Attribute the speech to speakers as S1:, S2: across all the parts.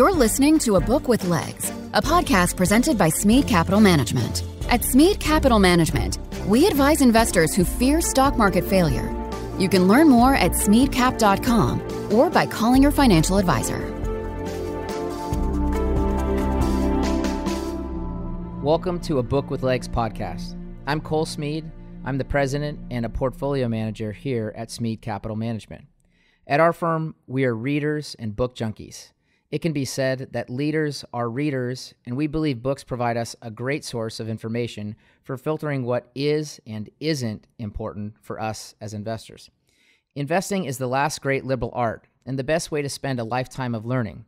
S1: You're listening to A Book with Legs, a podcast presented by Smead Capital Management. At Smead Capital Management, we advise investors who fear stock market failure. You can learn more at smeadcap.com or by calling your financial advisor.
S2: Welcome to a Book with Legs podcast. I'm Cole Smead. I'm the president and a portfolio manager here at Smead Capital Management. At our firm, we are readers and book junkies. It can be said that leaders are readers, and we believe books provide us a great source of information for filtering what is and isn't important for us as investors. Investing is the last great liberal art and the best way to spend a lifetime of learning.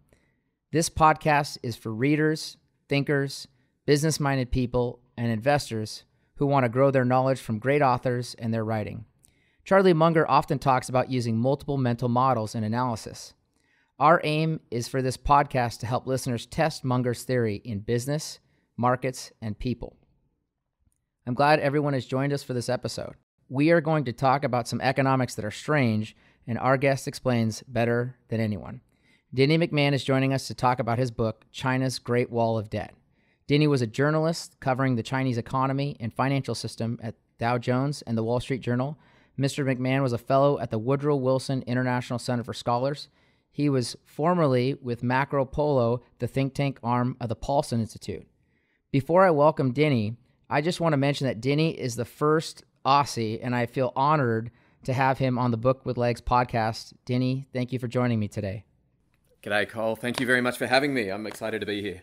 S2: This podcast is for readers, thinkers, business minded people, and investors who want to grow their knowledge from great authors and their writing. Charlie Munger often talks about using multiple mental models in analysis. Our aim is for this podcast to help listeners test Munger's theory in business, markets, and people. I'm glad everyone has joined us for this episode. We are going to talk about some economics that are strange, and our guest explains better than anyone. Dinny McMahon is joining us to talk about his book, China's Great Wall of Debt. Dinny was a journalist covering the Chinese economy and financial system at Dow Jones and the Wall Street Journal. Mr. McMahon was a fellow at the Woodrow Wilson International Center for Scholars he was formerly with Macro Polo, the think tank arm of the Paulson Institute. Before I welcome Dinny, I just want to mention that Dinny is the first Aussie, and I feel honored to have him on the Book with Legs podcast. Dinny, thank you for joining me today.
S3: G'day, Cole. Thank you very much for having me. I'm excited to be here.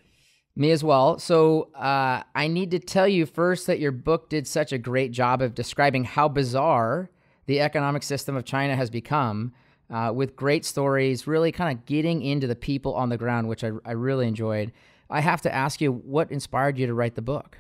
S2: Me as well. So, uh, I need to tell you first that your book did such a great job of describing how bizarre the economic system of China has become uh, with great stories, really kind of getting into the people on the ground, which I, I really enjoyed. I have to ask you, what inspired you to write the book?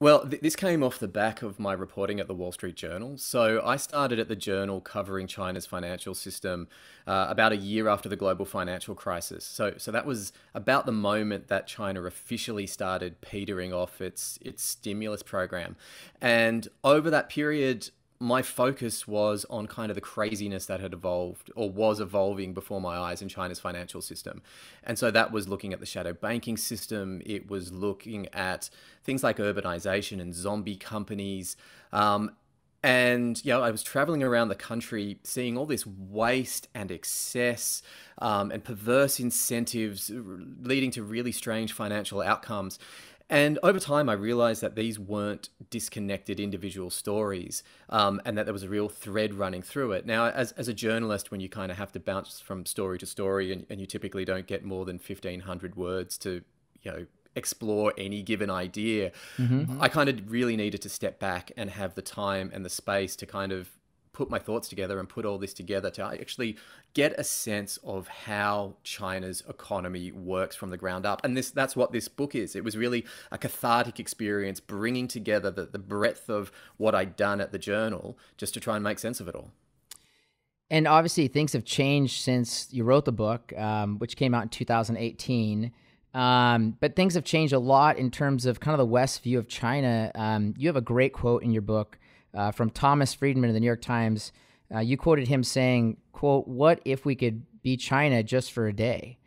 S3: Well, th- this came off the back of my reporting at the Wall Street Journal. So I started at the Journal covering China's financial system uh, about a year after the global financial crisis. So, so that was about the moment that China officially started petering off its its stimulus program, and over that period, my focus was on kind of the craziness that had evolved or was evolving before my eyes in China's financial system. And so that was looking at the shadow banking system, it was looking at things like urbanization and zombie companies. Um, and you know, I was traveling around the country, seeing all this waste and excess um, and perverse incentives leading to really strange financial outcomes. And over time, I realized that these weren't disconnected individual stories um, and that there was a real thread running through it. Now, as, as a journalist, when you kind of have to bounce from story to story and, and you typically don't get more than 1,500 words to, you know, explore any given idea, mm-hmm. I kind of really needed to step back and have the time and the space to kind of put my thoughts together and put all this together to actually get a sense of how China's economy works from the ground up. And this that's what this book is. It was really a cathartic experience bringing together the, the breadth of what I'd done at the journal just to try and make sense of it all.
S2: And obviously, things have changed since you wrote the book, um, which came out in 2018. Um, but things have changed a lot in terms of kind of the West view of China. Um, you have a great quote in your book uh, from Thomas Friedman of the New York Times. Uh, you quoted him saying, "quote What if we could be China just for a day?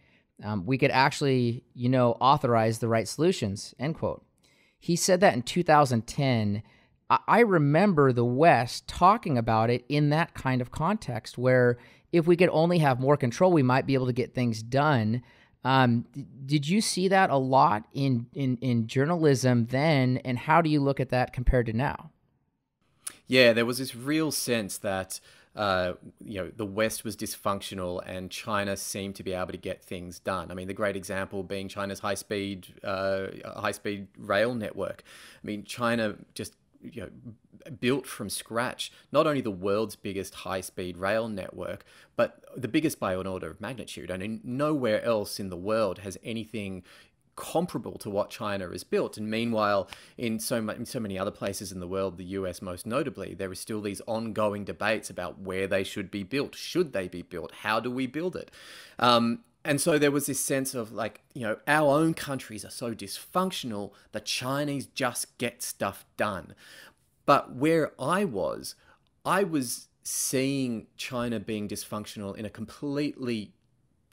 S2: Um, we could actually, you know, authorize the right solutions." End quote. He said that in 2010. I, remember the West talking about it in that kind of context, where if we could only have more control, we might be able to get things done. Um, did you see that a lot in, in in journalism then, and how do you look at that compared to now?
S3: Yeah, there was this real sense that uh, you know the West was dysfunctional and China seemed to be able to get things done. I mean, the great example being China's high speed uh, high speed rail network. I mean, China just you know built from scratch not only the world's biggest high speed rail network but the biggest by an order of magnitude I mean nowhere else in the world has anything comparable to what China has built. And meanwhile, in so, in so many other places in the world, the US most notably, there are still these ongoing debates about where they should be built. Should they be built? How do we build it? Um, and so there was this sense of like, you know, our own countries are so dysfunctional, the Chinese just get stuff done. But where I was, I was seeing China being dysfunctional in a completely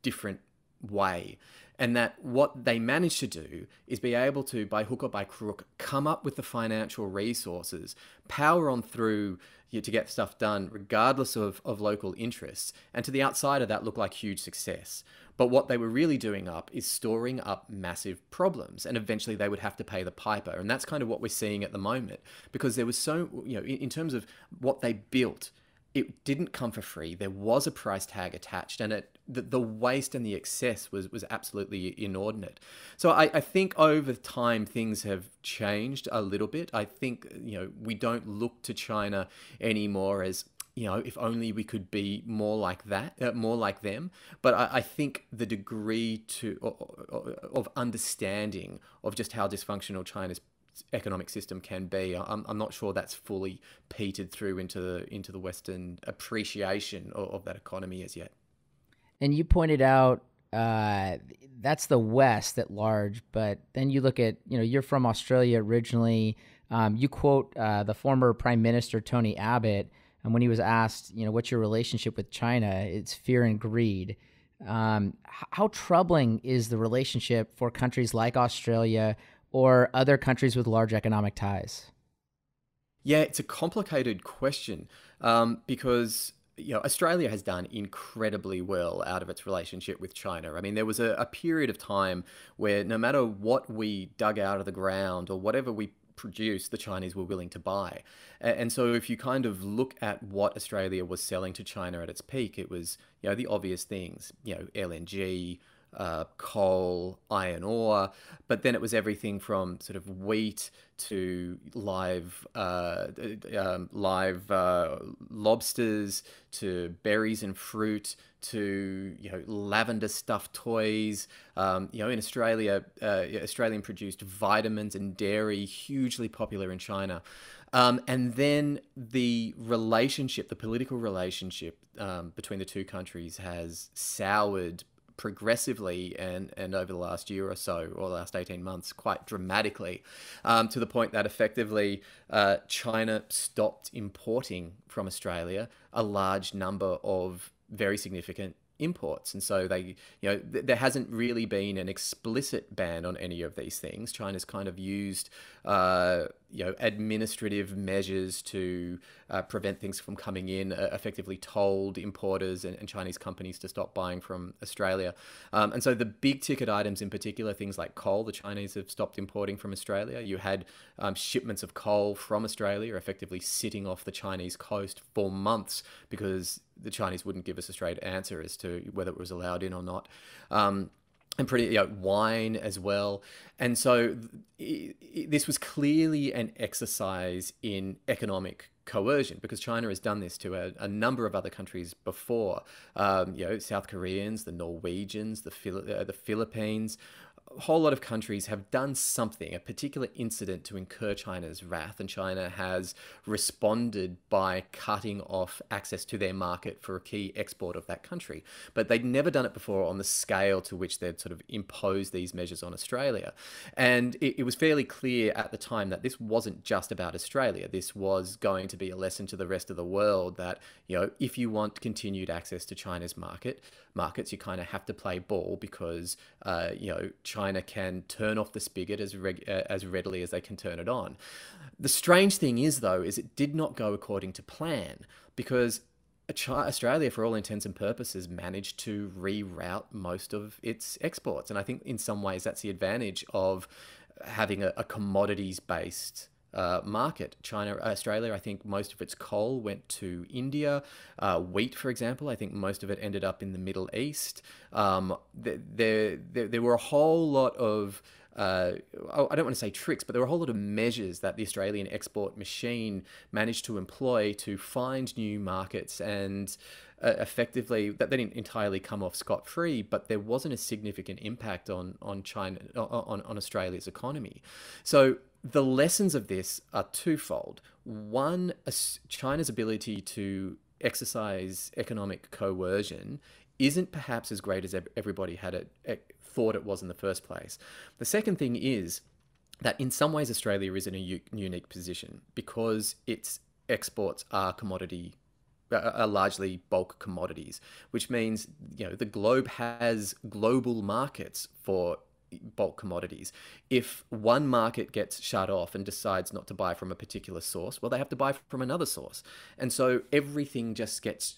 S3: different way. And that what they managed to do is be able to, by hook or by crook, come up with the financial resources, power on through you know, to get stuff done, regardless of, of local interests. And to the outsider, that looked like huge success. But what they were really doing up is storing up massive problems, and eventually they would have to pay the piper. And that's kind of what we're seeing at the moment, because there was so, you know, in, in terms of what they built, it didn't come for free. There was a price tag attached, and it the, the waste and the excess was was absolutely inordinate. So I, I think over time things have changed a little bit. I think you know we don't look to China anymore as you know, if only we could be more like that, uh, more like them. But I, I, think the degree to of understanding of just how dysfunctional China's economic system can be, I'm, I'm not sure that's fully petered through into the into the Western appreciation of, of that economy as yet.
S2: And you pointed out uh, that's the West at large, but then you look at you know you're from Australia originally. Um, you quote uh, the former Prime Minister Tony Abbott and when he was asked, you know, what's your relationship with China, it's fear and greed. Um, how troubling is the relationship for countries like Australia or other countries with large economic ties?
S3: Yeah, it's a complicated question um, because you know Australia has done incredibly well out of its relationship with China. I mean, there was a, a period of time where no matter what we dug out of the ground or whatever we produce, the Chinese were willing to buy. And so if you kind of look at what Australia was selling to China at its peak, it was, you know, the obvious things, you know, LNG, uh, coal, iron ore, but then it was everything from sort of wheat to live uh, um, live uh, lobsters to berries and fruit to you know lavender stuffed toys. Um, you know, in Australia, uh, Australian produced vitamins and dairy, hugely popular in China. Um, and then the relationship, the political relationship um, between the two countries has soured progressively and, and over the last year or so, or the last 18 months, quite dramatically, um, to the point that effectively uh, China stopped importing from Australia a large number of very significant imports. And so they, you know, th- there hasn't really been an explicit ban on any of these things. China's kind of used, uh, you know, administrative measures to uh, prevent things from coming in, uh, effectively told importers and, and, Chinese companies to stop buying from Australia. Um, and so the big ticket items in particular, things like coal, the Chinese have stopped importing from Australia. You had um, shipments of coal from Australia effectively sitting off the Chinese coast for months because the Chinese wouldn't give us a straight answer as to whether it was allowed in or not. Um, and pretty you know, wine as well. And so it, it, this was clearly an exercise in economic coercion because China has done this to a, a number of other countries before. Um, you know, South Koreans, the Norwegians, the, Phili- uh, the Philippines, whole lot of countries have done something, a particular incident to incur China's wrath, and China has responded by cutting off access to their market for a key export of that country. But they'd never done it before on the scale to which they'd sort of imposed these measures on Australia. And it, it was fairly clear at the time that this wasn't just about Australia. This was going to be a lesson to the rest of the world that, you know, if you want continued access to China's market, markets, you kind of have to play ball because, uh, you know, China can turn off the spigot as, reg- uh, as readily as they can turn it on. The strange thing is, though, is it did not go according to plan because Australia, for all intents and purposes, managed to reroute most of its exports. And I think in some ways that's the advantage of having a, a commodities based uh, market. China, Australia, I think most of its coal went to India. Uh, wheat, for example, I think most of it ended up in the Middle East. Um, there, there, there were a whole lot of uh, I don't want to say tricks, but there were a whole lot of measures that the Australian export machine managed to employ to find new markets and uh, effectively that they didn't entirely come off scot free, but there wasn't a significant impact on on China on, on Australia's economy. So the lessons of this are twofold. One, China's ability to exercise economic coercion isn't perhaps as great as everybody had it, thought it was in the first place. The second thing is that in some ways Australia is in a unique position because its exports are commodity uh, uh, are largely bulk commodities, which means you know the globe has global markets for bulk commodities. If one market gets shut off and decides not to buy from a particular source, well, they have to buy from another source. And so everything just gets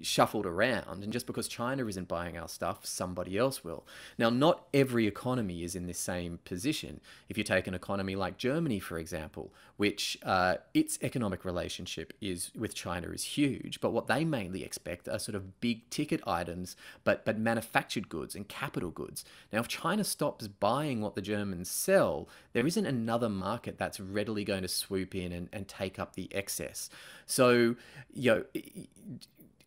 S3: shuffled around. And just because China isn't buying our stuff, somebody else will. Now, not every economy is in this same position. If you take an economy like Germany, for example, which uh, its economic relationship is with China is huge, but what they mainly expect are sort of big ticket items, but but manufactured goods and capital goods. Now, if China stops buying what the Germans sell, there isn't another market that's readily going to swoop in and, and take up the excess. So, you know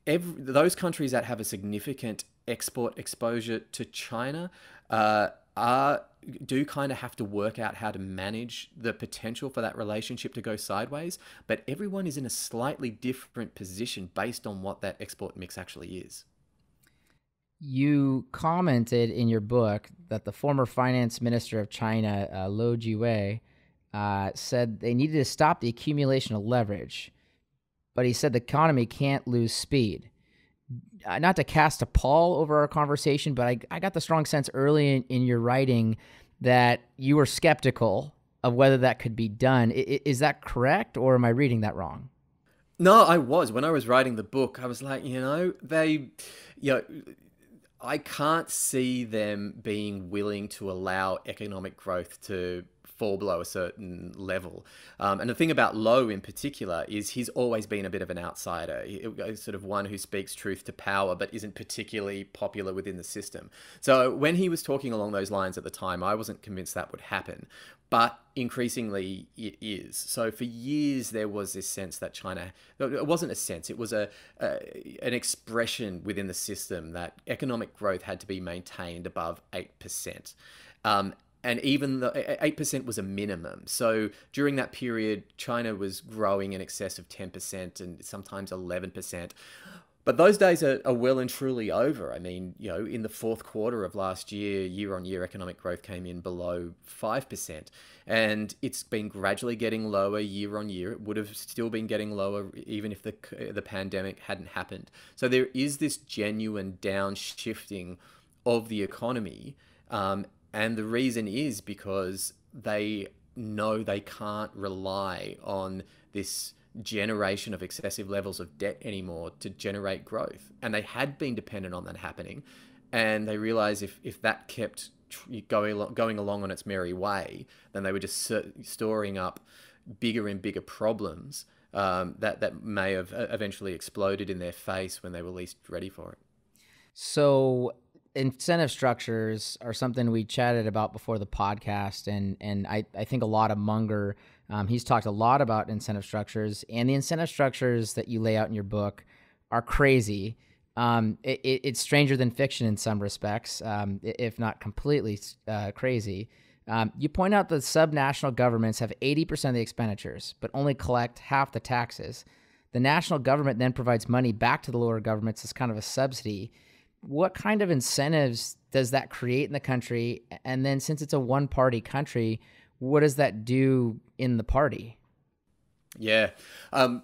S3: every, those countries that have a significant export exposure to China uh, are do kind of have to work out how to manage the potential for that relationship to go sideways. But everyone is in a slightly different position based on what that export mix actually is.
S2: You commented in your book that the former finance minister of China, uh, Lou Jiwei, uh, said they needed to stop the accumulation of leverage but he said the economy can't lose speed. Uh, not to cast a pall over our conversation, but I, I got the strong sense early in, in your writing that you were skeptical of whether that could be done. I, is that correct, or am I reading that wrong?
S3: No, I was. When I was writing the book, I was like, you know, they, you know, I can't see them being willing to allow economic growth to fall below a certain level. Um, and the thing about Lou in particular is he's always been a bit of an outsider, he, sort of one who speaks truth to power but isn't particularly popular within the system. So when he was talking along those lines at the time, I wasn't convinced that would happen. But increasingly it is. So for years there was this sense that China, it wasn't a sense, it was a, a an expression within the system that economic growth had to be maintained above 8%. Um, and even the 8% was a minimum. So during that period, China was growing in excess of 10% and sometimes 11%. But those days are, are, well and truly over. I mean, you know, in the fourth quarter of last year, year on year economic growth came in below 5%. And it's been gradually getting lower year on year. It would have still been getting lower even if the, the pandemic hadn't happened. So there is this genuine downshifting of the economy. Um, and the reason is because they know they can't rely on this generation of excessive levels of debt anymore to generate growth. And they had been dependent on that happening. And they realized if, if that kept going, going along on its merry way, then they were just storing up bigger and bigger problems um, that, that may have eventually exploded in their face when they were least ready for it.
S2: So incentive structures are something we chatted about before the podcast, and and I, I think a lot of Munger, um, he's talked a lot about incentive structures, and the incentive structures that you lay out in your book are crazy. Um, it, it, it's stranger than fiction in some respects, um, if not completely uh, crazy. Um, you point out that subnational governments have 80% of the expenditures, but only collect half the taxes. The national government then provides money back to the lower governments as kind of a subsidy what kind of incentives does that create in the country? And then, since it's a one party country, what does that do in the party?
S3: Yeah. Um,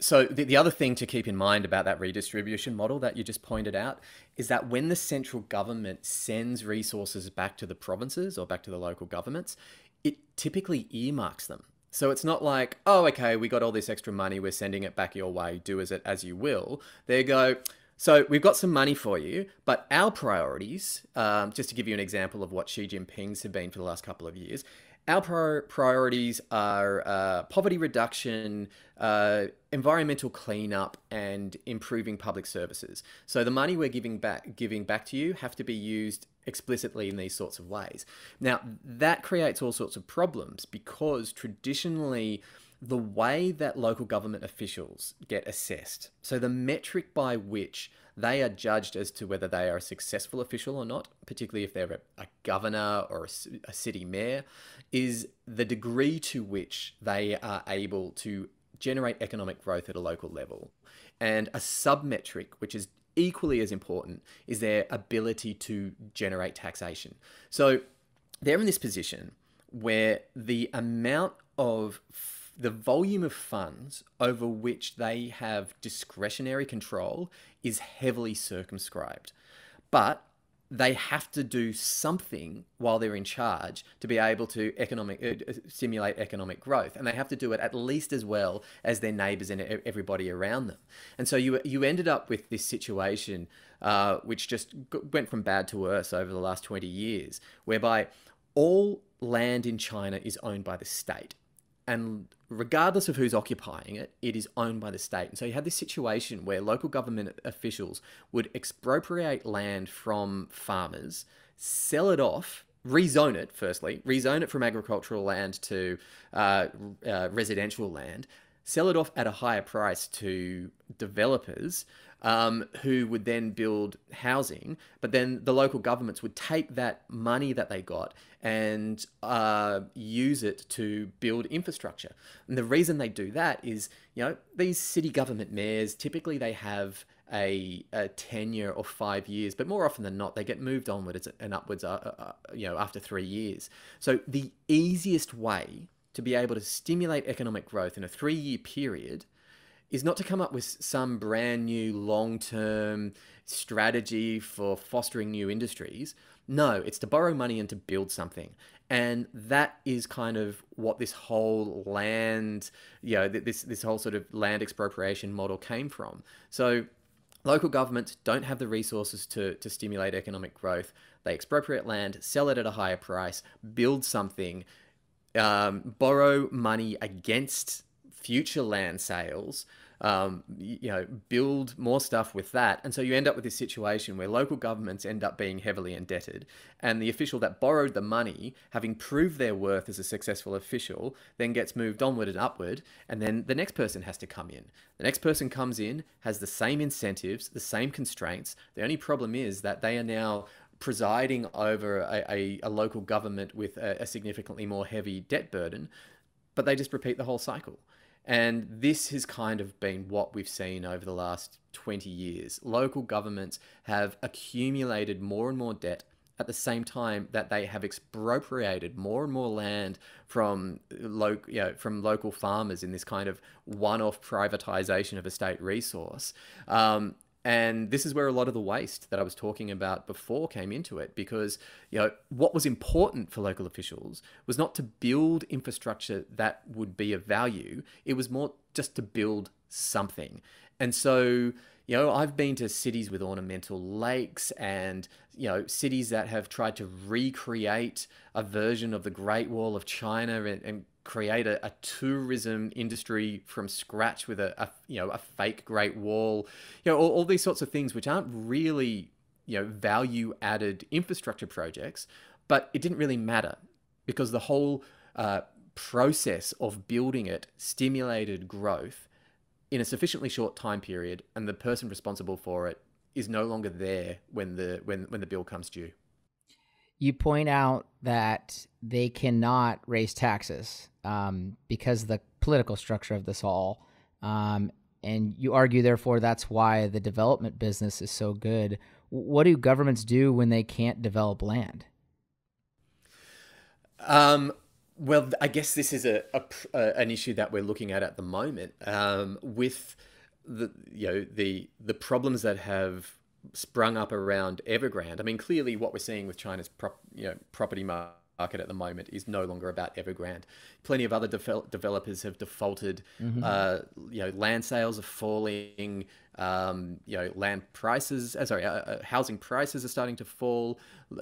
S3: so, the, the other thing to keep in mind about that redistribution model that you just pointed out is that when the central government sends resources back to the provinces or back to the local governments, it typically earmarks them. So it's not like, oh, okay, we got all this extra money, we're sending it back your way, do as it as you will. They go, so we've got some money for you, but our priorities, um, just to give you an example of what Xi Jinping's have been for the last couple of years, our priorities are uh, poverty reduction, uh, environmental cleanup, and improving public services. So the money we're giving back, giving back to you, have to be used explicitly in these sorts of ways. Now that creates all sorts of problems because traditionally the way that local government officials get assessed, so the metric by which they are judged as to whether they are a successful official or not, particularly if they're a, governor or a, a city mayor, is the degree to which they are able to generate economic growth at a local level. And a submetric, which is equally as important, is their ability to generate taxation. So they're in this position where the amount of the volume of funds over which they have discretionary control is heavily circumscribed. But they have to do something while they're in charge to be able to economic uh, stimulate economic growth. And they have to do it at least as well as their neighbors and everybody around them. And so you you ended up with this situation uh, which just went from bad to worse over the last 20 years whereby all land in China is owned by the state and regardless of who's occupying it, it is owned by the state. And so you had this situation where local government officials would expropriate land from farmers, sell it off, rezone it, firstly, rezone it from agricultural land to uh, uh, residential land, sell it off at a higher price to developers um, who would then build housing. But then the local governments would take that money that they got and uh, use it to build infrastructure. And the reason they do that is, you know, these city government mayors typically they have a, a tenure of five years, but more often than not, they get moved onwards and upwards, uh, uh, you know, after three years. So the easiest way to be able to stimulate economic growth in a three-year period is not to come up with some brand new long term strategy for fostering new industries. No, it's to borrow money and to build something. And that is kind of what this whole land, you know, this, this whole sort of land expropriation model came from. So local governments don't have the resources to, to stimulate economic growth. They expropriate land, sell it at a higher price, build something, um, borrow money against future land sales um, you know, build more stuff with that. And so you end up with this situation where local governments end up being heavily indebted, and the official that borrowed the money, having proved their worth as a successful official, then gets moved onward and upward, and then the next person has to come in. The next person comes in, has the same incentives, the same constraints. The only problem is that they are now presiding over a, a, a local government with a, a significantly more heavy debt burden, but they just repeat the whole cycle. And this has kind of been what we've seen over the last 20 years. Local governments have accumulated more and more debt at the same time that they have expropriated more and more land from lo- you know, from local farmers in this kind of one-off privatization of a state resource. Um, and this is where a lot of the waste that I was talking about before came into it because you know what was important for local officials was not to build infrastructure that would be of value. It was more just to build something. And so you know I've been to cities with ornamental lakes and you know cities that have tried to recreate a version of the Great Wall of China and, and create a, a, tourism industry from scratch with a, a, you know a fake Great Wall, you know all, all these sorts of things which aren't really you know value added infrastructure projects, but it didn't really matter because the whole uh, process of building it stimulated growth in a sufficiently short time period, and the person responsible for it is no longer there when the when when the bill comes due
S2: you point out that they cannot raise taxes um, because the political structure of this all. Um, and you argue, therefore, that's why the development business is so good. What do governments do when they can't develop land?
S3: Um, well, I guess this is a, a, a, an issue that we're looking at at the moment um, with the you know the the problems that have sprung up around Evergrande. I mean, clearly, what we're seeing with China's prop, you know, property market at the moment is no longer about Evergrande. Plenty of other developers have defaulted. Mm-hmm. Uh, you know, land sales are falling. Um, you know, land prices, uh, sorry, uh, uh, housing prices are starting to fall.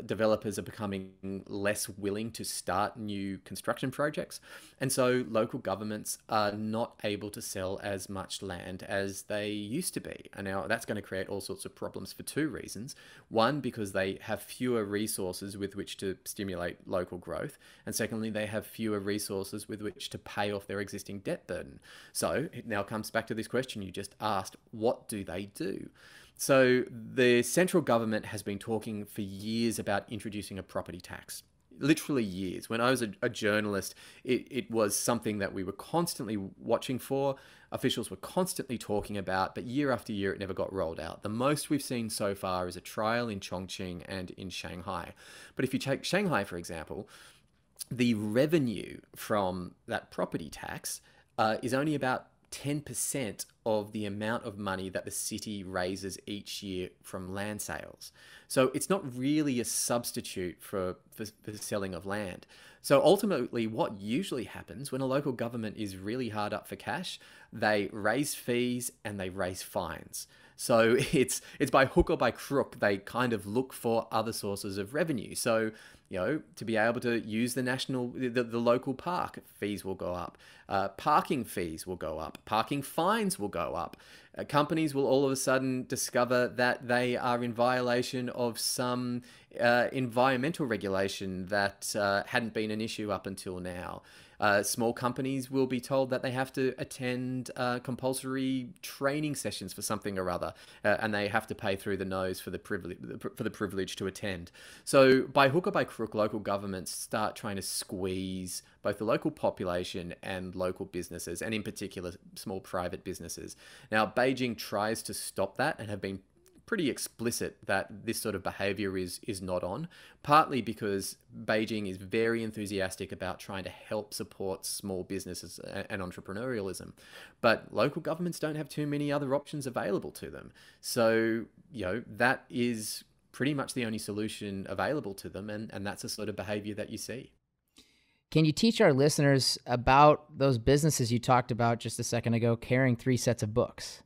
S3: Developers are becoming less willing to start new construction projects. And so local governments are not able to sell as much land as they used to be. And now that's going to create all sorts of problems for two reasons. One, because they have fewer resources with which to stimulate local growth. And secondly, they have fewer resources with which to pay off their existing debt burden. So it now comes back to this question you just asked what do they do? So the central government has been talking for years about introducing a property tax. Literally years. When I was a, a journalist, it, it was something that we were constantly watching for. Officials were constantly talking about, but year after year, it never got rolled out. The most we've seen so far is a trial in Chongqing and in Shanghai. But if you take Shanghai, for example, the revenue from that property tax uh, is only about 10% of the amount of money that the city raises each year from land sales. So it's not really a substitute for, for, selling of land. So ultimately, what usually happens when a local government is really hard up for cash, they raise fees and they raise fines. So it's it's by hook or by crook they kind of look for other sources of revenue. So you know, to be able to use the national, the, the local park, fees will go up. Uh, parking fees will go up. Parking fines will go up. Uh, companies will all of a sudden discover that they are in violation of some uh, environmental regulation that uh, hadn't been an issue up until now. Uh, small companies will be told that they have to attend uh, compulsory training sessions for something or other, uh, and they have to pay through the nose for the privilege for the privilege to attend. So by hook or by crook, local governments start trying to squeeze both the local population and local businesses, and in particular small private businesses. Now Beijing tries to stop that and have been pretty explicit that this sort of behavior is is not on partly because Beijing is very enthusiastic about trying to help support small businesses and entrepreneurialism but local governments don't have too many other options available to them. So you know that is pretty much the only solution available to them and and that's the sort of behavior that you see.
S2: Can you teach our listeners about those businesses you talked about just a second ago carrying three sets of books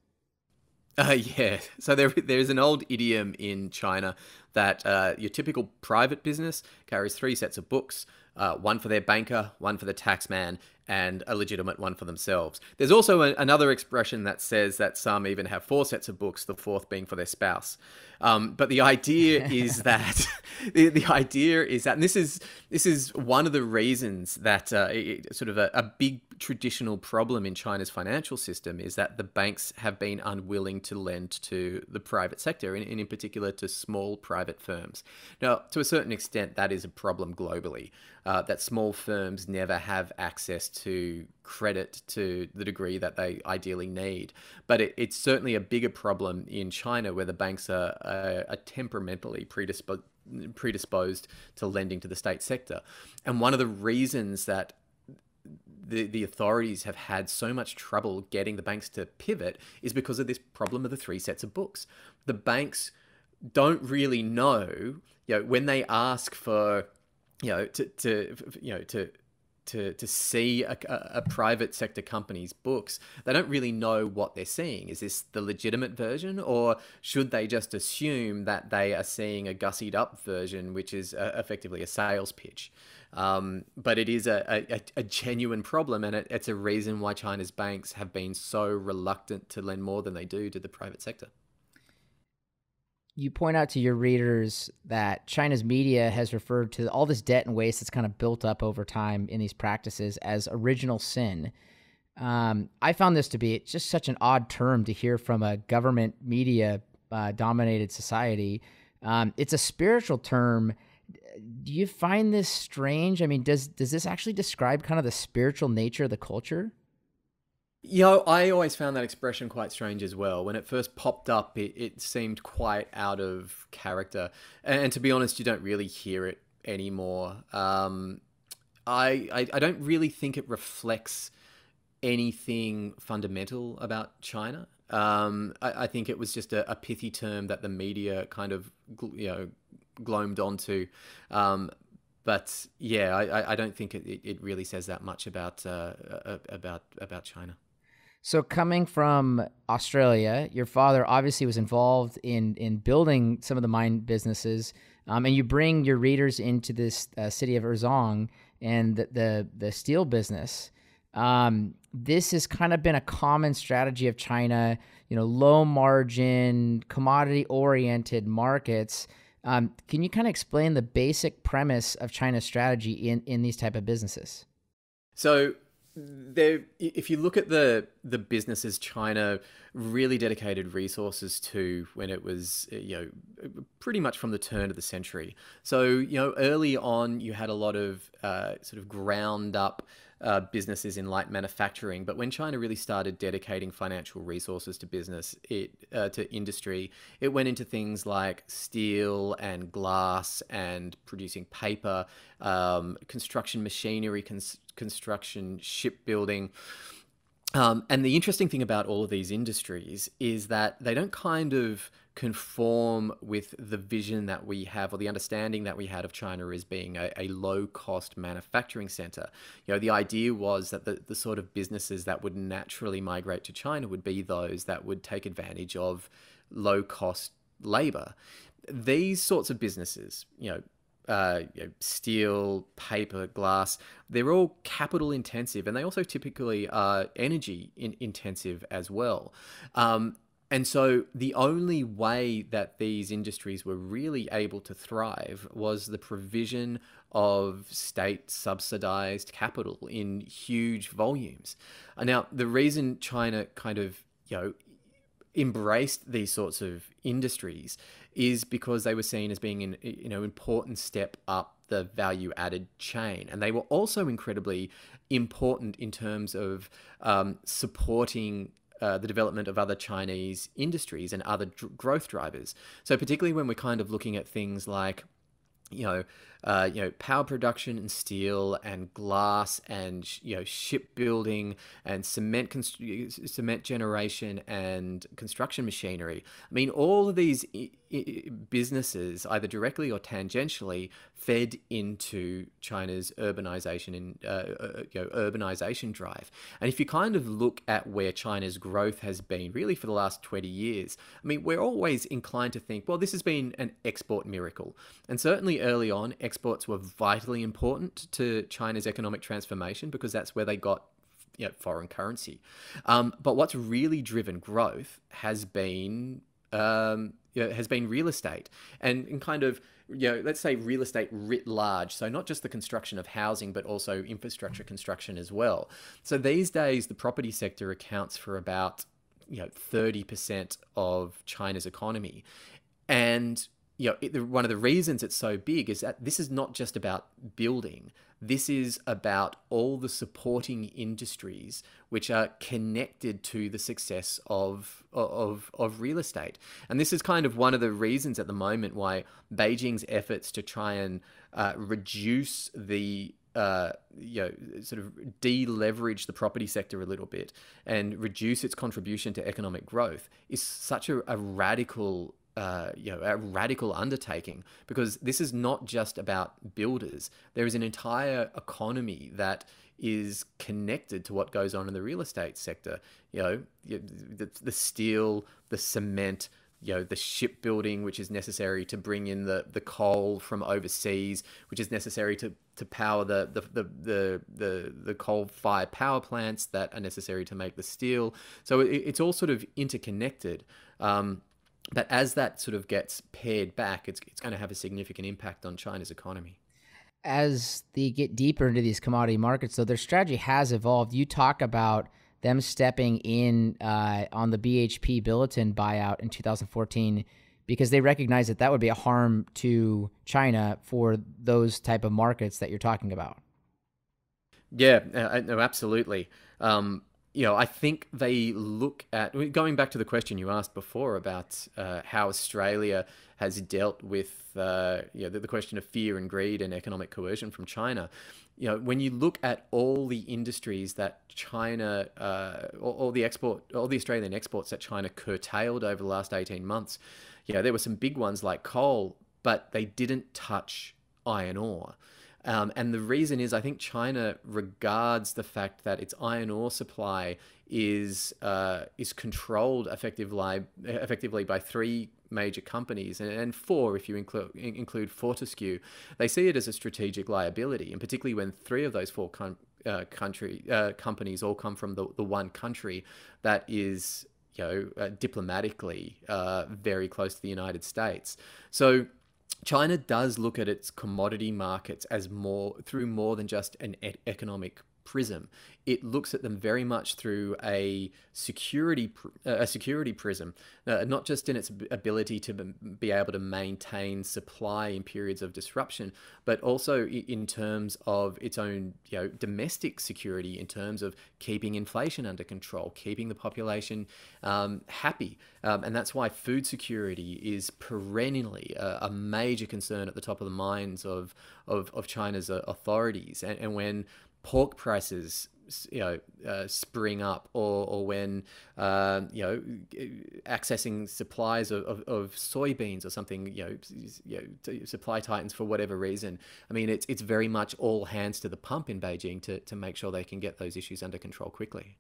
S3: uh, yeah. So there, there's an old idiom in China that uh, your typical private business carries three sets of books uh, one for their banker, one for the taxman, and a legitimate one for themselves. There's also a, another expression that says that some even have four sets of books, the fourth being for their spouse. Um, but the idea is that the, the idea is that, and this is this is one of the reasons that uh, it, sort of a, a big traditional problem in China's financial system is that the banks have been unwilling to lend to the private sector, and in particular to small private firms. Now, to a certain extent, that is a problem globally. Uh, that small firms never have access to credit to the degree that they ideally need. But it, it's certainly a bigger problem in China where the banks are, are, are temperamentally predisposed predisposed to lending to the state sector. And one of the reasons that the, the authorities have had so much trouble getting the banks to pivot is because of this problem of the three sets of books. The banks don't really know, you know, when they ask for, you know, to, to you know, to to to see a, a, private sector company's books, they don't really know what they're seeing. Is this the legitimate version, or should they just assume that they are seeing a gussied up version, which is uh, effectively a sales pitch? Um, but it is a, a, a genuine problem, and it, it's a reason why China's banks have been so reluctant to lend more than they do to the private sector
S2: you point out to your readers that China's media has referred to all this debt and waste that's kind of built up over time in these practices as original sin. Um, I found this to be just such an odd term to hear from a government media uh, dominated society. Um, it's a spiritual term. Do you find this strange? I mean, does does this actually describe kind of the spiritual nature of the culture?
S3: You know, I always found that expression quite strange as well. When it first popped up, it, it seemed quite out of character. And, and, to be honest, you don't really hear it anymore. Um, I, I, I don't really think it reflects anything fundamental about China. Um, I, I, think it was just a, a, pithy term that the media kind of, you know, glomed onto. Um, but yeah, I, I don't think it, it really says that much about uh, about about China.
S2: So coming from Australia, your father obviously was involved in in building some of the mine businesses, um, and you bring your readers into this uh, city of Erzong and the the, the steel business. Um, this has kind of been a common strategy of China, you know, low margin, commodity oriented markets. Um, can you kind of explain the basic premise of China's strategy in, in these type of businesses?
S3: So there if you look at the the businesses China really dedicated resources to when it was you know pretty much from the turn of the century so you know early on you had a lot of uh, sort of ground up uh, businesses in light manufacturing. But when China really started dedicating financial resources to business, it uh, to industry, it went into things like steel and glass and producing paper, um, construction machinery, cons- construction, shipbuilding. Um, and the interesting thing about all of these industries is that they don't kind of conform with the vision that we have or the understanding that we had of China as being a, a low cost manufacturing center. You know, the idea was that the, the sort of businesses that would naturally migrate to China would be those that would take advantage of low cost labor. These sorts of businesses, you know, uh, you know, steel, paper, glass, they're all capital intensive and they also typically are energy in intensive as well. Um, and so the only way that these industries were really able to thrive was the provision of state subsidized capital in huge volumes. Now, the reason China kind of, you know, embraced these sorts of industries is because they were seen as being an you know important step up the value added chain and they were also incredibly important in terms of um, supporting uh, the development of other Chinese industries and other dr- growth drivers. So particularly when we're kind of looking at things like, you know, uh, you know, power production and steel and glass and you know shipbuilding and cement const- cement generation and construction machinery. I mean, all of these businesses, either directly or tangentially, fed into China's urbanization and uh, uh, you know, urbanization drive. And if you kind of look at where China's growth has been, really for the last 20 years, I mean, we're always inclined to think, well, this has been an export miracle. And certainly early on, exports were vitally important to China's economic transformation because that's where they got you know, foreign currency. Um, but what's really driven growth has been um, you know, has been real estate and, and kind of you know let's say real estate writ large. So not just the construction of housing but also infrastructure construction as well. So these days the property sector accounts for about you know 30% of China's economy. And you know, it, one of the reasons it's so big is that this is not just about building. This is about all the supporting industries which are connected to the success of, of, of real estate. And this is kind of one of the reasons at the moment why Beijing's efforts to try and uh, reduce the uh, you know, sort of deleverage the property sector a little bit and reduce its contribution to economic growth is such a, a radical uh, you know, a radical undertaking because this is not just about builders. There is an entire economy that is connected to what goes on in the real estate sector. You know, the, the steel, the cement, you know, the shipbuilding, which is necessary to bring in the, the coal from overseas, which is necessary to, to power the, the, the, the, the, the coal fired power plants that are necessary to make the steel. So it, it's all sort of interconnected. Um, but as that sort of gets pared back, it's, it's going to have a significant impact on China's economy.
S2: As they get deeper into these commodity markets, though, their strategy has evolved. You talk about them stepping in uh, on the BHP Billiton buyout in 2014 because they recognize that that would be a harm to China for those type of markets that you're talking about.
S3: Yeah, uh, no, absolutely. Um, you know, I think they look at going back to the question you asked before about uh, how Australia has dealt with uh, you know, the, the, question of fear and greed and economic coercion from China. You know, when you look at all the industries that China, uh, all, all, the export, all the Australian exports that China curtailed over the last eighteen months, you know, there were some big ones like coal, but they didn't touch iron ore. Um, and the reason is, I think China regards the fact that its iron ore supply is uh, is controlled effectively effectively by three major companies and, and four if you include include Fortescue. They see it as a strategic liability, and particularly when three of those four com- uh, country uh, companies all come from the, the one country that is you know uh, diplomatically uh, very close to the United States. So China does look at its commodity markets as more through more than just an e- economic prism. It looks at them very much through a security uh, a security prism, uh, not just in its ability to be able to maintain supply in periods of disruption, but also in terms of its own you know domestic security, in terms of keeping inflation under control, keeping the population um, happy, um, and that's why food security is perennially a, a, major concern at the top of the minds of of, of China's uh, authorities. And, and when pork prices you know uh, spring up or or when uh, you know accessing supplies of, of, of, soybeans or something you know, you know supply tightens for whatever reason. I mean it's it's very much all hands to the pump in Beijing to to make sure they can get those issues under control quickly.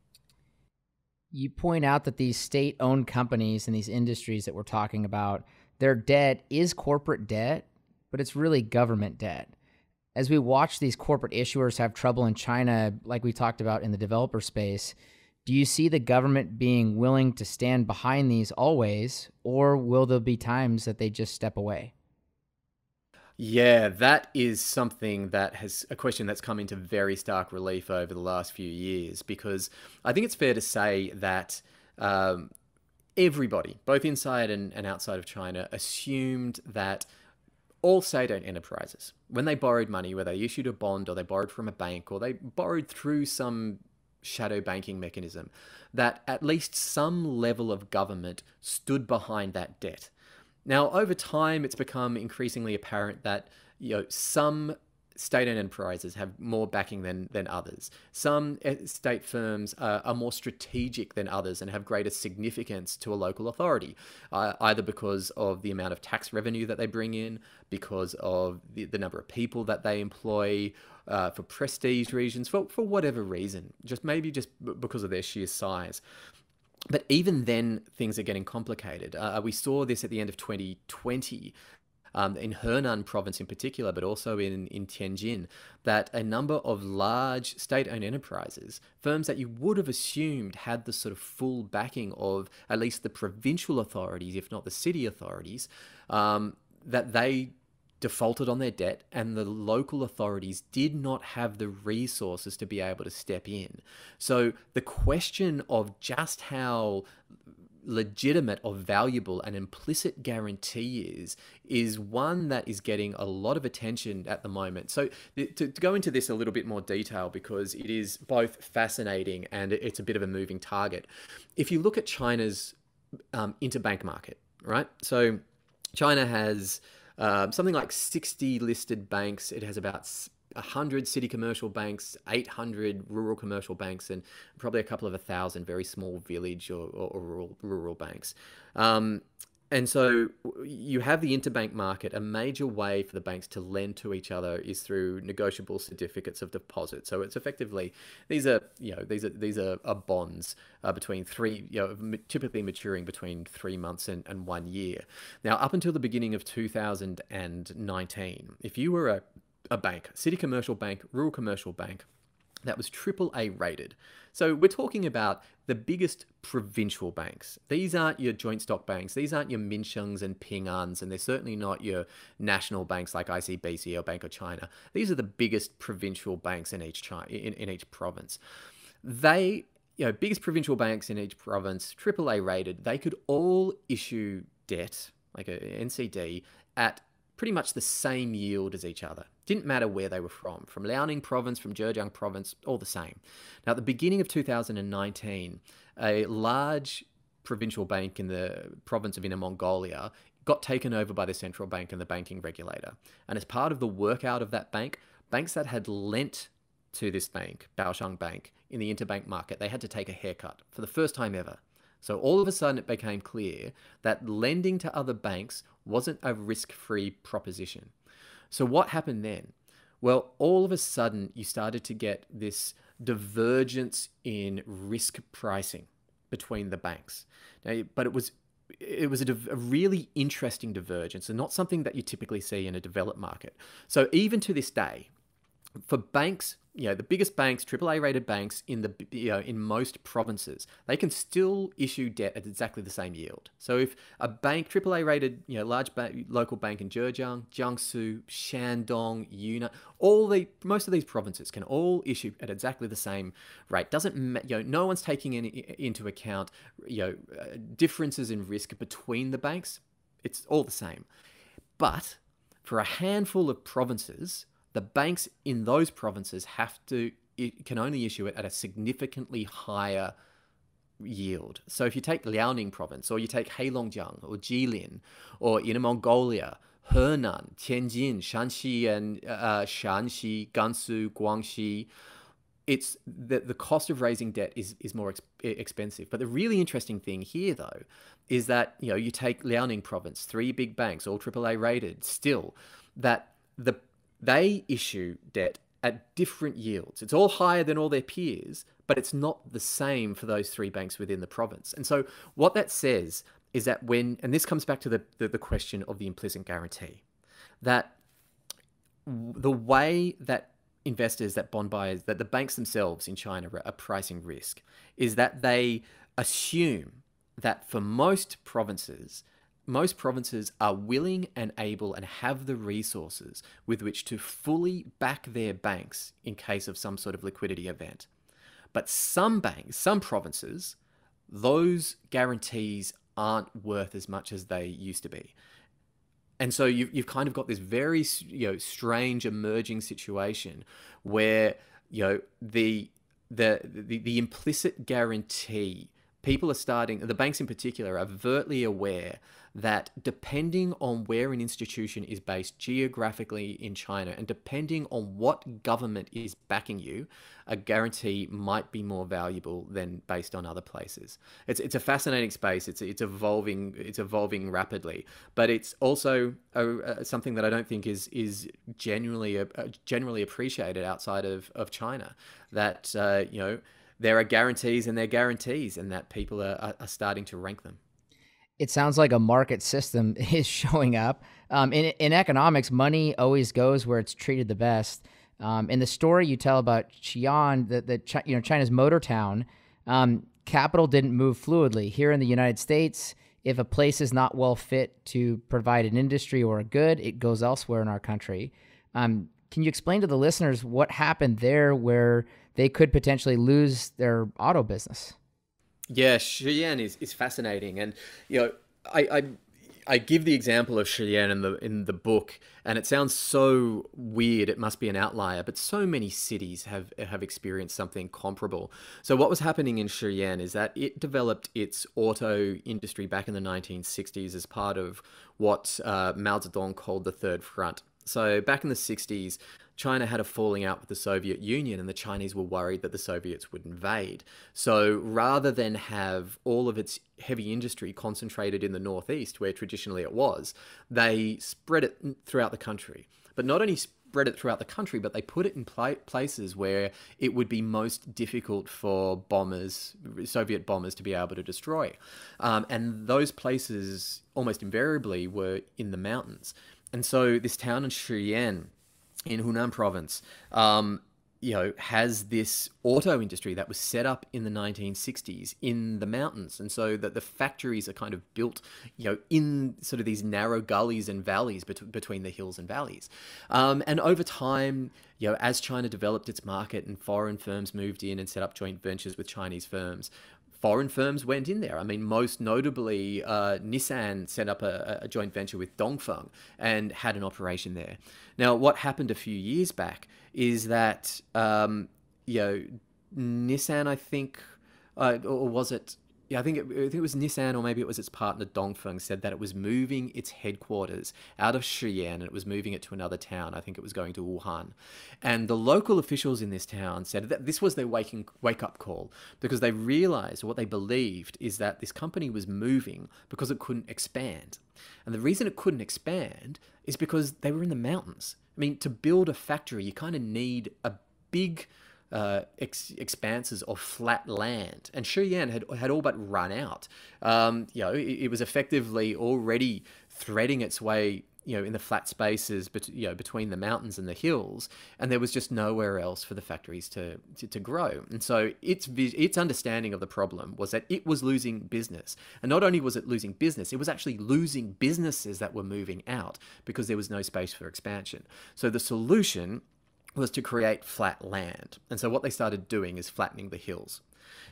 S2: You point out that these state owned companies and these industries that we're talking about their debt is corporate debt but it's really government debt as we watch these corporate issuers have trouble in China, like we talked about in the developer space, do you see the government being willing to stand behind these always, or will there be times that they just step away?
S3: Yeah, that is something that has a question that's come into very stark relief over the last few years because I think it's fair to say that um, everybody, both inside and, and outside of China, assumed that all state-owned enterprises, when they borrowed money, whether they issued a bond or they borrowed from a bank or they borrowed through some shadow banking mechanism, that at least some level of government stood behind that debt. Now, over time, it's become increasingly apparent that you know some state-owned enterprises have more backing than, than others. Some eh, state firms are, are more strategic than others and have greater significance to a local authority, uh, either because of the amount of tax revenue that they bring in, because of the, the number of people that they employ, uh, for prestige reasons, for, for whatever reason, just maybe just because of their sheer size. But even then, things are getting complicated. Uh, we saw this at the end of 2020 um, in Henan province in particular, but also in, in Tianjin, that a number of large state owned enterprises, firms that you would have assumed had the sort of full backing of at least the provincial authorities, if not the city authorities, um, that they defaulted on their debt and the local authorities did not have the resources to be able to step in. So the question of just how legitimate or valuable an implicit guarantee is is one that is getting a lot of attention at the moment. So to, go into this a little bit more detail because it is both fascinating and it's a bit of a moving target. If you look at China's um, interbank market, right? So China has uh, something like 60 listed banks. It has about 100 city commercial banks, 800 rural commercial banks, and probably a couple of a thousand very small village or, or, or rural, rural banks. Um, and so you have the interbank market. A major way for the banks to lend to each other is through negotiable certificates of deposit. So it's effectively these are you know these are these are, are bonds uh, between three you know typically maturing between three months and, and one year. Now up until the beginning of 2019, if you were a a bank, city commercial bank, rural commercial bank, that was AAA rated. So we're talking about the biggest provincial banks. These aren't your joint stock banks. These aren't your Minsheng's and Ping An's, and they're certainly not your national banks like ICBC or Bank of China. These are the biggest provincial banks in each China, in, in each province. They, you know, biggest provincial banks in each province, AAA rated. They could all issue debt, like a NCD, at pretty much the same yield as each other. Didn't matter where they were from, from Liaoning province, from Zhejiang province, all the same. Now, at the beginning of 2019, a large provincial bank in the province of Inner Mongolia got taken over by the central bank and the banking regulator. And as part of the workout of that bank, banks that had lent to this bank, Baoshang Bank, in the interbank market, they had to take a haircut for the first time ever. So all of a sudden it became clear that lending to other banks wasn't a risk-free proposition. So what happened then? Well, all of a sudden you started to get this divergence in risk pricing between the banks. Now, but it was it was a, a, really interesting divergence and not something that you typically see in a developed market. So even to this day, for banks you know the biggest banks, AAA rated banks in the you know in most provinces, they can still issue debt at exactly the same yield. So if a bank, AAA rated, you know, large local bank in Zhejiang, Jiangsu, Shandong, Yunnan, all the most of these provinces can all issue at exactly the same rate. Doesn't you know? No one's taking any, into account you know uh, differences in risk between the banks. It's all the same, but for a handful of provinces the banks in those provinces have to it can only issue it at a significantly higher yield. So if you take Liaoning province, or you take Heilongjiang, or Jilin, or Inner Mongolia, Henan, Tianjin, Shanxi, and uh, Shanxi, Gansu, Guangxi, it's the, the cost of raising debt is, is more ex- expensive. But the really interesting thing here, though, is that you know you take Liaoning province, three big banks, all AAA rated, still that the they issue debt at different yields. It's all higher than all their peers, but it's not the same for those three banks within the province. And so what that says is that when, and this comes back to the, the, the question of the implicit guarantee, that the way that investors, that bond buyers, that the banks themselves in China are pricing risk is that they assume that for most provinces, most provinces are willing and able and have the resources with which to fully back their banks in case of some sort of liquidity event. But some banks, some provinces, those guarantees aren't worth as much as they used to be. And so you've, you've kind of got this very you know strange emerging situation where you know the the the, the implicit guarantee people are starting the banks in particular are overtly aware that depending on where an institution is based geographically in China and depending on what government is backing you, a guarantee might be more valuable than based on other places. It's, it's a fascinating space. It's, it's evolving. It's evolving rapidly, but it's also a, a, something that I don't think is is genuinely a, generally appreciated outside of, of China. That uh, you know there are guarantees and there are guarantees, and that people are, are starting to rank them
S2: it sounds like a market system is showing up. Um, in, in economics, money always goes where it's treated the best. Um, in the story you tell about Shiyan, the, the you know China's motor town, um, capital didn't move fluidly. Here in the United States, if a place is not well fit to provide an industry or a good, it goes elsewhere in our country. Um, can you explain to the listeners what happened there, where they could potentially lose their auto business?
S3: Yeah, Shiyan is, is fascinating, and you know, I, I I give the example of Shiyan in the in the book, and it sounds so weird. It must be an outlier, but so many cities have have experienced something comparable. So what was happening in Shiyan is that it developed its auto industry back in the 1960s as part of what uh, Mao Zedong called the Third Front. So back in the 60s, China had a falling out with the Soviet Union, and the Chinese were worried that the Soviets would invade. So rather than have all of its heavy industry concentrated in the northeast, where traditionally it was, they spread it throughout the country. But not only spread it throughout the country, but they put it in places where it would be most difficult for bombers, Soviet bombers, to be able to destroy. Um, and those places almost invariably were in the mountains. And so this town in Shiyan in Hunan province, um, you know, has this auto industry that was set up in the 1960s in the mountains. And so that the factories are kind of built, you know, in sort of these narrow gullies and valleys bet- between the hills and valleys. Um, and over time, you know, as China developed its market and foreign firms moved in and set up joint ventures with Chinese firms, foreign firms went in there. I mean, most notably, uh, Nissan set up a, a, joint venture with Dongfeng and had an operation there. Now, what happened a few years back is that, um, you know, Nissan, I think, uh, or was it yeah, I think, it, I think it was Nissan or maybe it was its partner Dongfeng said that it was moving its headquarters out of Shiyan and it was moving it to another town. I think it was going to Wuhan. And the local officials in this town said that this was their waking wake up call because they realized what they believed is that this company was moving because it couldn't expand. And the reason it couldn't expand is because they were in the mountains. I mean, to build a factory, you kind of need a big uh, ex- expanses of flat land, and Shiyan had had all but run out. Um, you know, it, it, was effectively already threading its way, you know, in the flat spaces, but you know, between the mountains and the hills, and there was just nowhere else for the factories to to, to grow. And so its its understanding of the problem was that it was losing business, and not only was it losing business, it was actually losing businesses that were moving out because there was no space for expansion. So the solution was to create flat land. And so what they started doing is flattening the hills.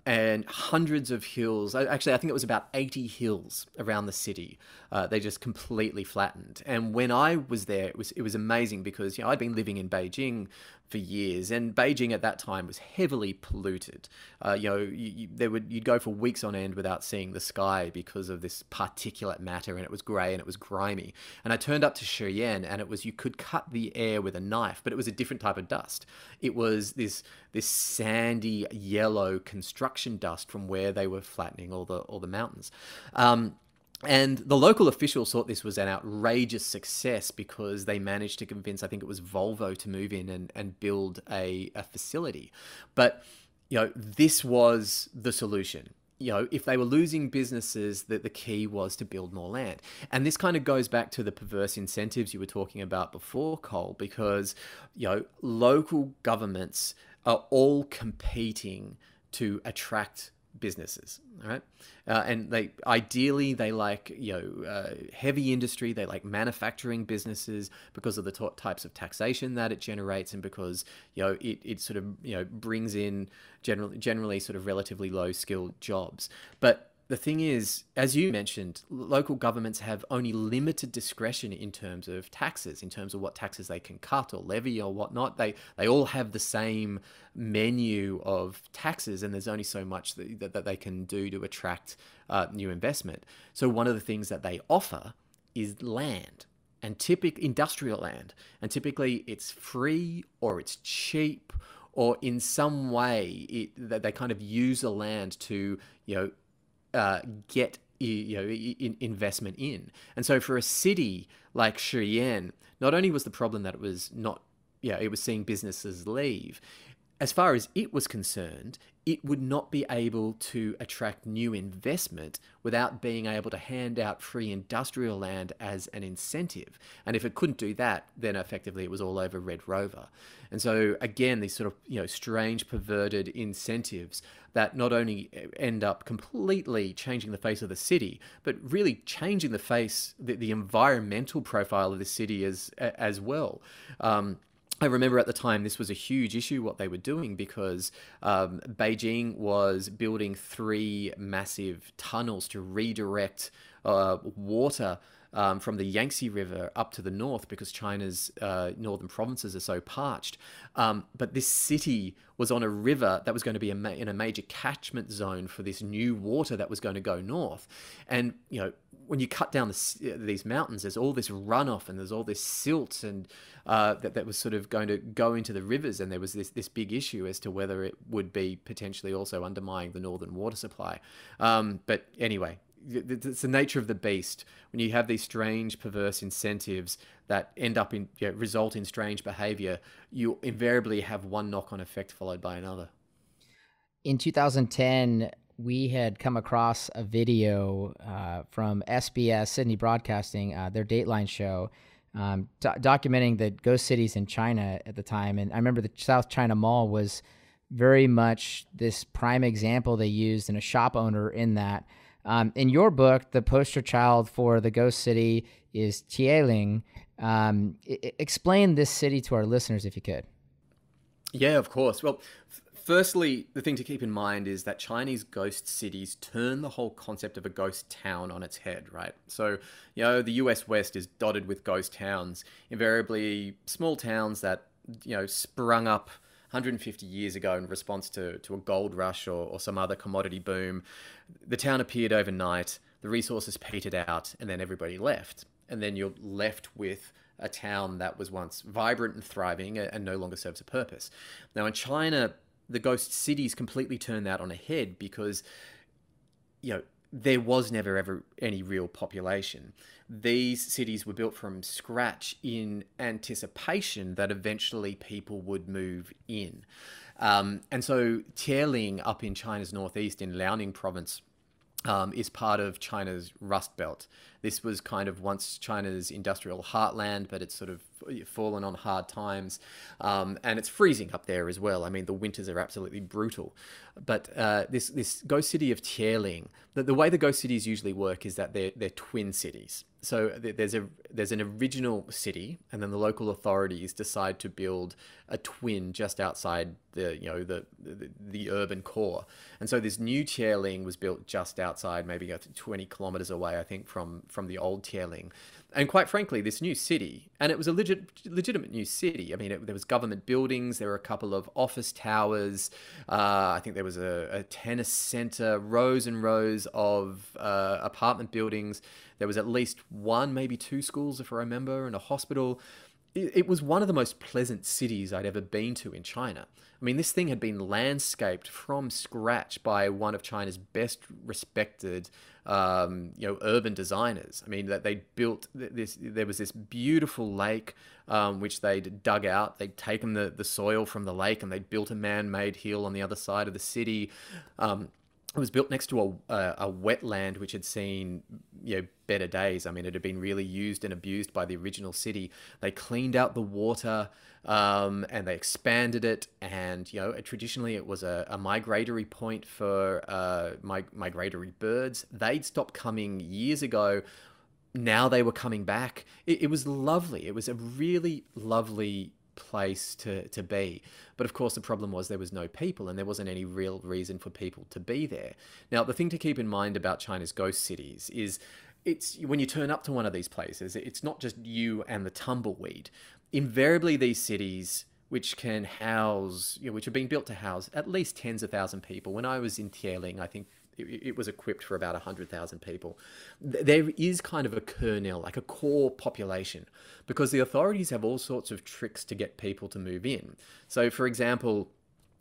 S3: and hundreds of hills. Actually, I think it was about 80 hills around the city. Uh, they just completely flattened. And when I was there, it was it was amazing because you know I'd been living in Beijing for years, and Beijing at that time was heavily polluted. Uh, you know, you, you, there would you'd go for weeks on end without seeing the sky because of this particulate matter, and it was grey and it was grimy. And I turned up to Shiyan, and it was you could cut the air with a knife, but it was a different type of dust. It was this this sandy yellow construction dust from where they were flattening all the all the mountains. Um, and the local officials thought this was an outrageous success because they managed to convince, I think it was Volvo, to move in and, and build a, a facility. But, you know, this was the solution you know, if they were losing businesses, that the key was to build more land. And this kind of goes back to the perverse incentives you were talking about before, Cole, because, you know, local governments are all competing to attract businesses right? Uh, and they ideally they like you know uh, heavy industry. They like manufacturing businesses because of the types of taxation that it generates and because you know it, it sort of you know brings in generally generally sort of relatively low skilled jobs. But the thing is, as you mentioned, local governments have only limited discretion in terms of taxes, in terms of what taxes they can cut or levy or whatnot. They they all have the same menu of taxes, and there's only so much that, that, that they can do to attract uh, new investment. So one of the things that they offer is land and typical industrial land, and typically it's free or it's cheap or in some way it, that they kind of use the land to you know uh, get you know in, investment in. And so for a city like Shiyan, not only was the problem that it was not yeah, it was seeing businesses leave. As far as it was concerned, it would not be able to attract new investment without being able to hand out free industrial land as an incentive. And if it couldn't do that, then effectively it was all over Red Rover. And so again, these sort of you know strange, perverted incentives that not only end up completely changing the face of the city, but really changing the face, the, the environmental profile of the city as as well. Um, I remember at the time this was a huge issue what they were doing because um, Beijing was building three massive tunnels to redirect uh, water um, from the Yangtze River up to the north because China's uh, northern provinces are so parched. Um, but this city was on a river that was going to be a in a major catchment zone for this new water that was going to go north. And, you know, when you cut down the, these mountains, there's all this runoff and there's all this silt and uh, that, that was sort of going to go into the rivers. And there was this, this big issue as to whether it would be potentially also undermining the northern water supply. Um, but anyway, it's the nature of the beast when you have these strange perverse incentives that end up in you know, result in strange behavior you invariably have one knock-on effect followed by another
S2: in 2010 we had come across a video uh, from SBS Sydney Broadcasting, uh, their Dateline show, um, do- documenting the ghost cities in China at the time. And I remember the South China Mall was very much this prime example they used, and a shop owner in that. Um, in your book, the poster child for the ghost city is Tieling. Um, I- explain this city to our listeners, if you could.
S3: Yeah, of course. Well, f- firstly, the thing to keep in mind is that Chinese ghost cities turn the whole concept of a ghost town on its head, right? So, you know, the US West is dotted with ghost towns, invariably small towns that, you know, sprung up 150 years ago in response to, to a gold rush or, or some other commodity boom. The town appeared overnight, the resources petered out, and then everybody left. And then you're left with a town that was once vibrant and thriving and no longer serves a purpose. Now, in China, the ghost cities completely turn that on a head because, you know, there was never ever any real population. These cities were built from scratch in anticipation that eventually people would move in. Um, and so Tieling up in China's northeast in Liaoning province um, is part of China's Rust Belt. This was kind of once China's industrial heartland, but it's sort of fallen on hard times. Um, and it's freezing up there as well. I mean, the winters are absolutely brutal. But uh, this, this ghost city of Tieling, the, the way the ghost cities usually work is that they're, they're twin cities so there's a there's an original city, and then the local authorities decide to build a twin just outside the you know the the, the urban core. And so this new Tieling was built just outside, maybe 20 kilometers away, I think, from from the old Tieling. And quite frankly, this new city, and it was a legit, legitimate new city. I mean, it, there was government buildings, there were a couple of office towers. Uh, I think there was a, a, tennis center, rows and rows of uh, apartment buildings. There was at least one, maybe two schools, if I remember, and a hospital. It, it was one of the most pleasant cities I'd ever been to in China. I mean, this thing had been landscaped from scratch by one of China's best respected, um, you know, urban designers. I mean, that they built this. There was this beautiful lake um, which they'd dug out. They'd taken the the soil from the lake and they'd built a man-made hill on the other side of the city. Um, it was built next to a, a, a, wetland which had seen you know better days. I mean, it had been really used and abused by the original city. They cleaned out the water um, and they expanded it. And you know, traditionally it was a, a migratory point for uh, mig- migratory birds. They'd stopped coming years ago. Now they were coming back. It, it was lovely. It was a really lovely place to, to be. But of course, the problem was there was no people and there wasn't any real reason for people to be there. Now, the thing to keep in mind about China's ghost cities is it's when you turn up to one of these places, it's not just you and the tumbleweed. Invariably, these cities which can house, you know, which have been built to house at least tens of thousand people. When I was in Tieling, I think it, was equipped for about 100,000 people. There is kind of a kernel, like a core population, because the authorities have all sorts of tricks to get people to move in. So, for example,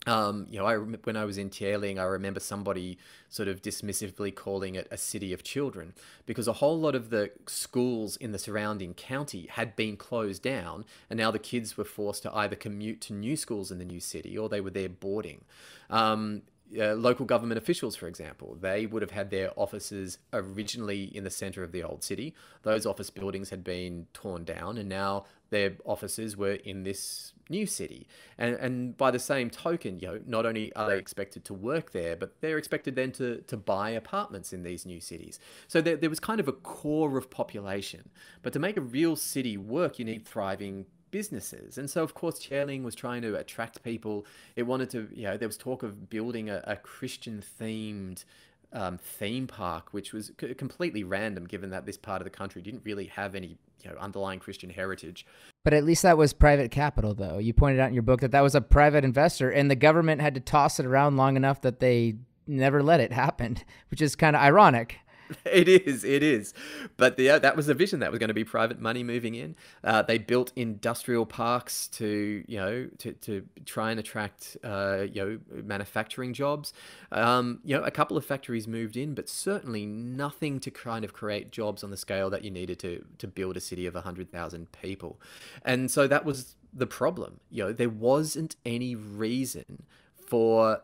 S3: um, you know, I when I was in Tieling, I remember somebody sort of dismissively calling it a city of children because a whole lot of the schools in the surrounding county had been closed down, and now the kids were forced to either commute to new schools in the new city or they were there boarding. Um, uh, local government officials, for example, they would have had their offices originally in the center of the old city. Those office buildings had been torn down, and now their offices were in this new city. And, and by the same token, you know, not only are they expected to work there, but they're expected then to, to buy apartments in these new cities. So there, there was kind of a core of population. But to make a real city work, you need thriving businesses. And so, of course, Tieling was trying to attract people. It wanted to, you know, there was talk of building a, a Christian themed um, theme park, which was c- completely random given that this part of the country didn't really have any you know, underlying Christian heritage.
S2: But at least that was private capital, though. You pointed out in your book that that was a private investor, and the government had to toss it around long enough that they never let it happen, which is kind of ironic.
S3: it is, it is. But the, uh, that was the vision. That was going to be private money moving in. Uh, they built industrial parks to, you know, to, to try and attract, uh, you know, manufacturing jobs. Um, you know, a couple of factories moved in, but certainly nothing to kind of create jobs on the scale that you needed to to build a city of hundred thousand people. And so that was the problem. You know, there wasn't any reason for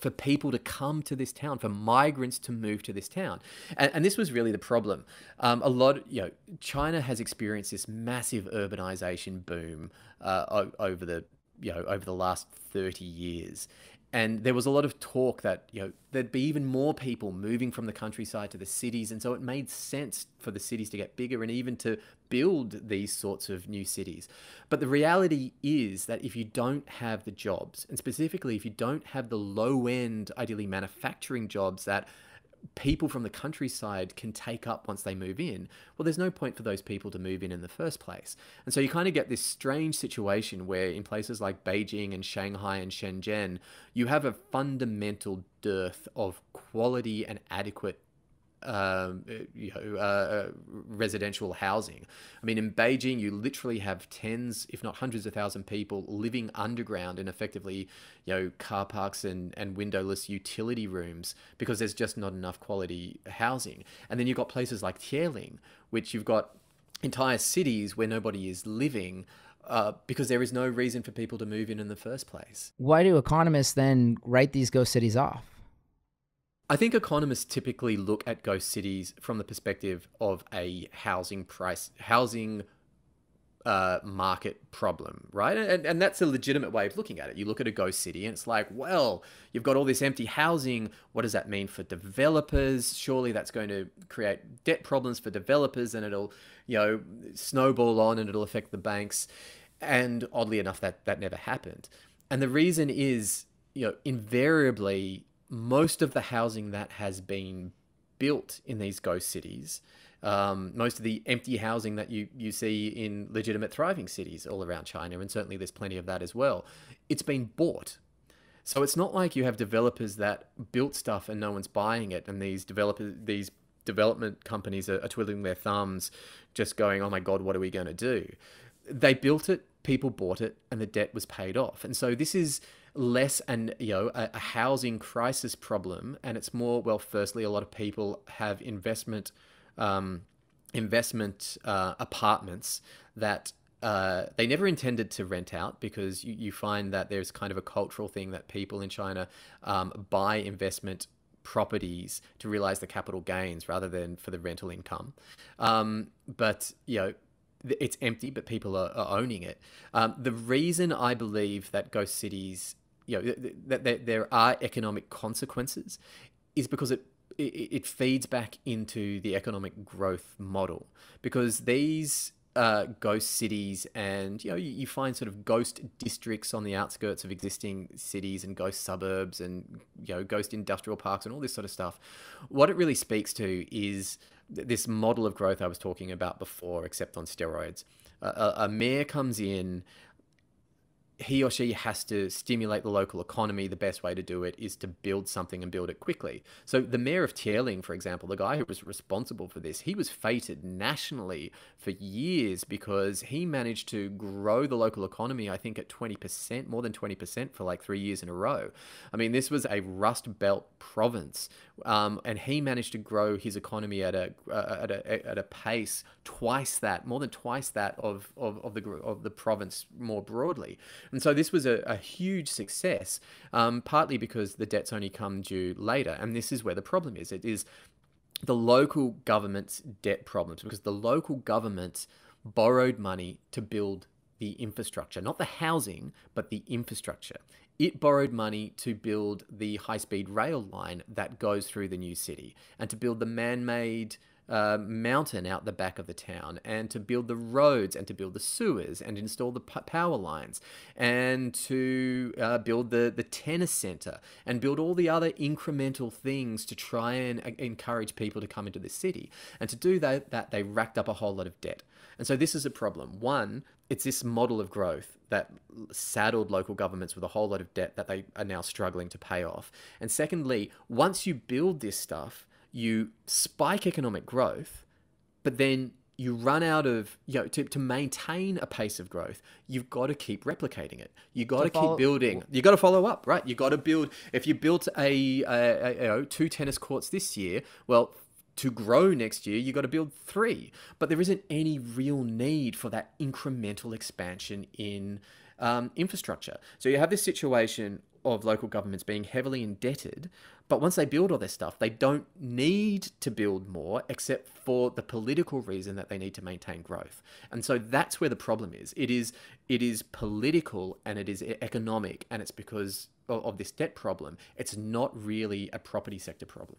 S3: for people to come to this town, for migrants to move to this town. And, and this was really the problem. Um, a lot, you know, China has experienced this massive urbanization boom uh, over the, you know, over the last 30 years and there was a lot of talk that you know there'd be even more people moving from the countryside to the cities. And so it made sense for the cities to get bigger and even to build these sorts of new cities. But the reality is that if you don't have the jobs and specifically if you don't have the low end ideally manufacturing jobs that people from the countryside can take up once they move in, well, there's no point for those people to move in in the first place. And so you kind of get this strange situation where in places like Beijing and Shanghai and Shenzhen, you have a fundamental dearth of quality and adequate um, you know, uh, uh, residential housing. I mean, in Beijing, you literally have tens, if not hundreds of thousand people living underground in effectively, you know, car parks and, and windowless utility rooms because there's just not enough quality housing. And then you've got places like Tieling, which you've got entire cities where nobody is living. Uh, because there is no reason for people to move in in the first place.
S2: Why do economists then write these ghost cities off?
S3: I think economists typically look at ghost cities from the perspective of a housing price, housing uh, market problem, right? And, and that's a legitimate way of looking at it. You look at a ghost city and it's like, well, you've got all this empty housing. What does that mean for developers? Surely that's going to create debt problems for developers and it'll, you know, snowball on and it'll affect the banks. And oddly enough, that, that never happened. And the reason is, you know, invariably most of the housing that has been built in these ghost cities, um, most of the empty housing that you, you see in legitimate thriving cities all around China, and certainly there's plenty of that as well, it's been bought. So it's not like you have developers that built stuff and no one's buying it, and these developers, these development companies are, are twiddling their thumbs, just going, "Oh my God, what are we going to do?" They built it, people bought it, and the debt was paid off. And so this is less an you know a, a, housing crisis problem, and it's more well. Firstly, a lot of people have investment um, investment uh, apartments that uh, they never intended to rent out because you, you find that there's kind of a cultural thing that people in China um, buy investment properties to realize the capital gains rather than for the rental income. Um, but you know it's empty, but people are, are owning it. Um, the reason I believe that ghost cities you know that, there are economic consequences is because it, it feeds back into the economic growth model. Because these uh, ghost cities and you know you, you, find sort of ghost districts on the outskirts of existing cities and ghost suburbs and you know ghost industrial parks and all this sort of stuff what it really speaks to is this model of growth i was talking about before except on steroids. A, a mayor comes in he or she has to stimulate the local economy. The best way to do it is to build something and build it quickly. So the mayor of Tieling, for example, the guy who was responsible for this, he was feted nationally for years because he managed to grow the local economy, I think, at 20%, more than 20% for like three years in a row. I mean, this was a Rust Belt province, um, and he managed to grow his economy at a, uh, at a, at a pace twice that, more than twice that of, of, of, the, of the province more broadly. And so this was a, a huge success, um, partly because the debts only come due later. And this is where the problem is. It is the local government's debt problems because the local government borrowed money to build the infrastructure, not the housing, but the infrastructure. It borrowed money to build the high speed rail line that goes through the new city and to build the man made uh, mountain out the back of the town and to build the roads and to build the sewers and install the power lines and to uh, build the, the tennis center and build all the other incremental things to try and uh, encourage people to come into the city. And to do that, that they racked up a whole lot of debt. And so this is a problem. One, it's this model of growth that saddled local governments with a whole lot of debt that they are now struggling to pay off. And secondly, once you build this stuff, you spike economic growth, but then you run out of you know to, to maintain a pace of growth you've got to keep replicating it. You've got to, to keep building. You've got to follow up right? You've got to build if you built a, a, a, you know two tennis courts this year well to grow next year you've got to build three. But there isn't any real need for that incremental expansion in um, infrastructure. So you have this situation of local governments being heavily indebted but once they build all their stuff, they don't need to build more except for the political reason that they need to maintain growth. And so that's where the problem is. It is it is political and it is economic and it's because of, of this debt problem. It's not really a property sector problem.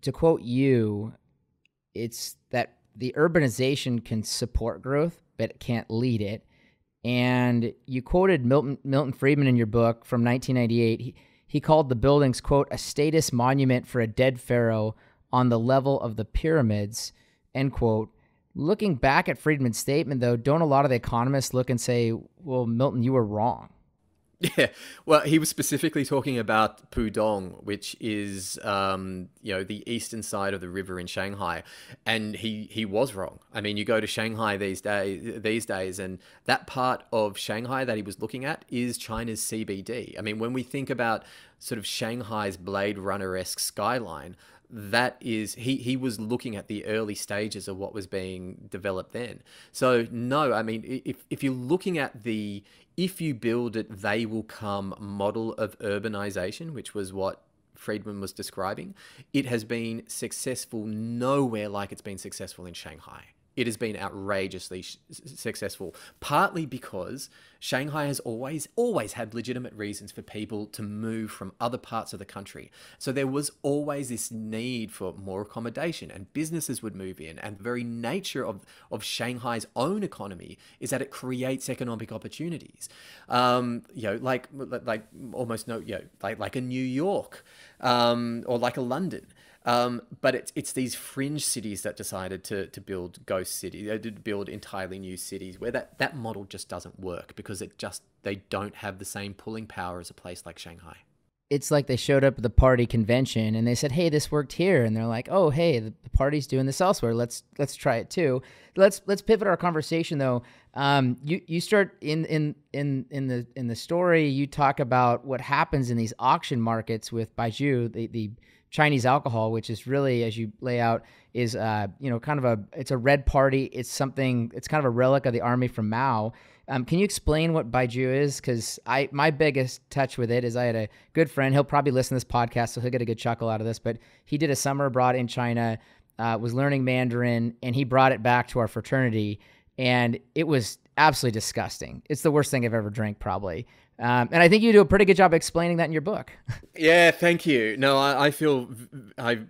S2: To quote you, it's that the urbanization can support growth, but it can't lead it. And you quoted Milton Milton Friedman in your book from 1998. He, he called the buildings, quote, a status monument for a dead pharaoh on the level of the pyramids, end quote. Looking back at Friedman's statement, though, don't a lot of the economists look and say, well, Milton, you were wrong?
S3: Yeah, well, he was specifically talking about Pudong, which is um, you know the eastern side of the river in Shanghai, and he he was wrong. I mean, you go to Shanghai these days these days, and that part of Shanghai that he was looking at is China's CBD. I mean, when we think about sort of Shanghai's Blade Runner esque skyline, that is he he was looking at the early stages of what was being developed then. So no i mean if if you're looking at the if you build it they will come model of urbanization which was what Friedman was describing, it has been successful nowhere like it's been successful in Shanghai it has been outrageously sh- successful, partly because Shanghai has always, always had legitimate reasons for people to move from other parts of the country. So there was always this need for more accommodation, and businesses would move in. And the very nature of, of Shanghai's own economy is that it creates economic opportunities. Um, you know, like, like almost no, you know, like, like a New York um, or like a London. Um, but it's it's these fringe cities that decided to to build ghost cities, uh, to build entirely new cities, where that that model just doesn't work because it just they don't have the same pulling power as a place like Shanghai.
S2: It's like they showed up at the party convention and they said, "Hey, this worked here," and they're like, "Oh, hey, the, the party's doing this elsewhere. Let's let's try it too." Let's let's pivot our conversation though. Um, you you start in in in in the in the story. You talk about what happens in these auction markets with Baijiu, the the Chinese alcohol, which is really, as you lay out, is uh, you know kind of a it's a red party. It's something. It's kind of a relic of the army from Mao. Um, can you explain what Baijiu is? Because I my biggest touch with it is I had a good friend. He'll probably listen to this podcast, so he'll get a good chuckle out of this. But he did a summer abroad in China, uh, was learning Mandarin, and he brought it back to our fraternity, and it was absolutely disgusting. It's the worst thing I've ever drank, probably. Um, and I think you do a pretty good job explaining that in your book.
S3: yeah, thank you. No, I, I feel I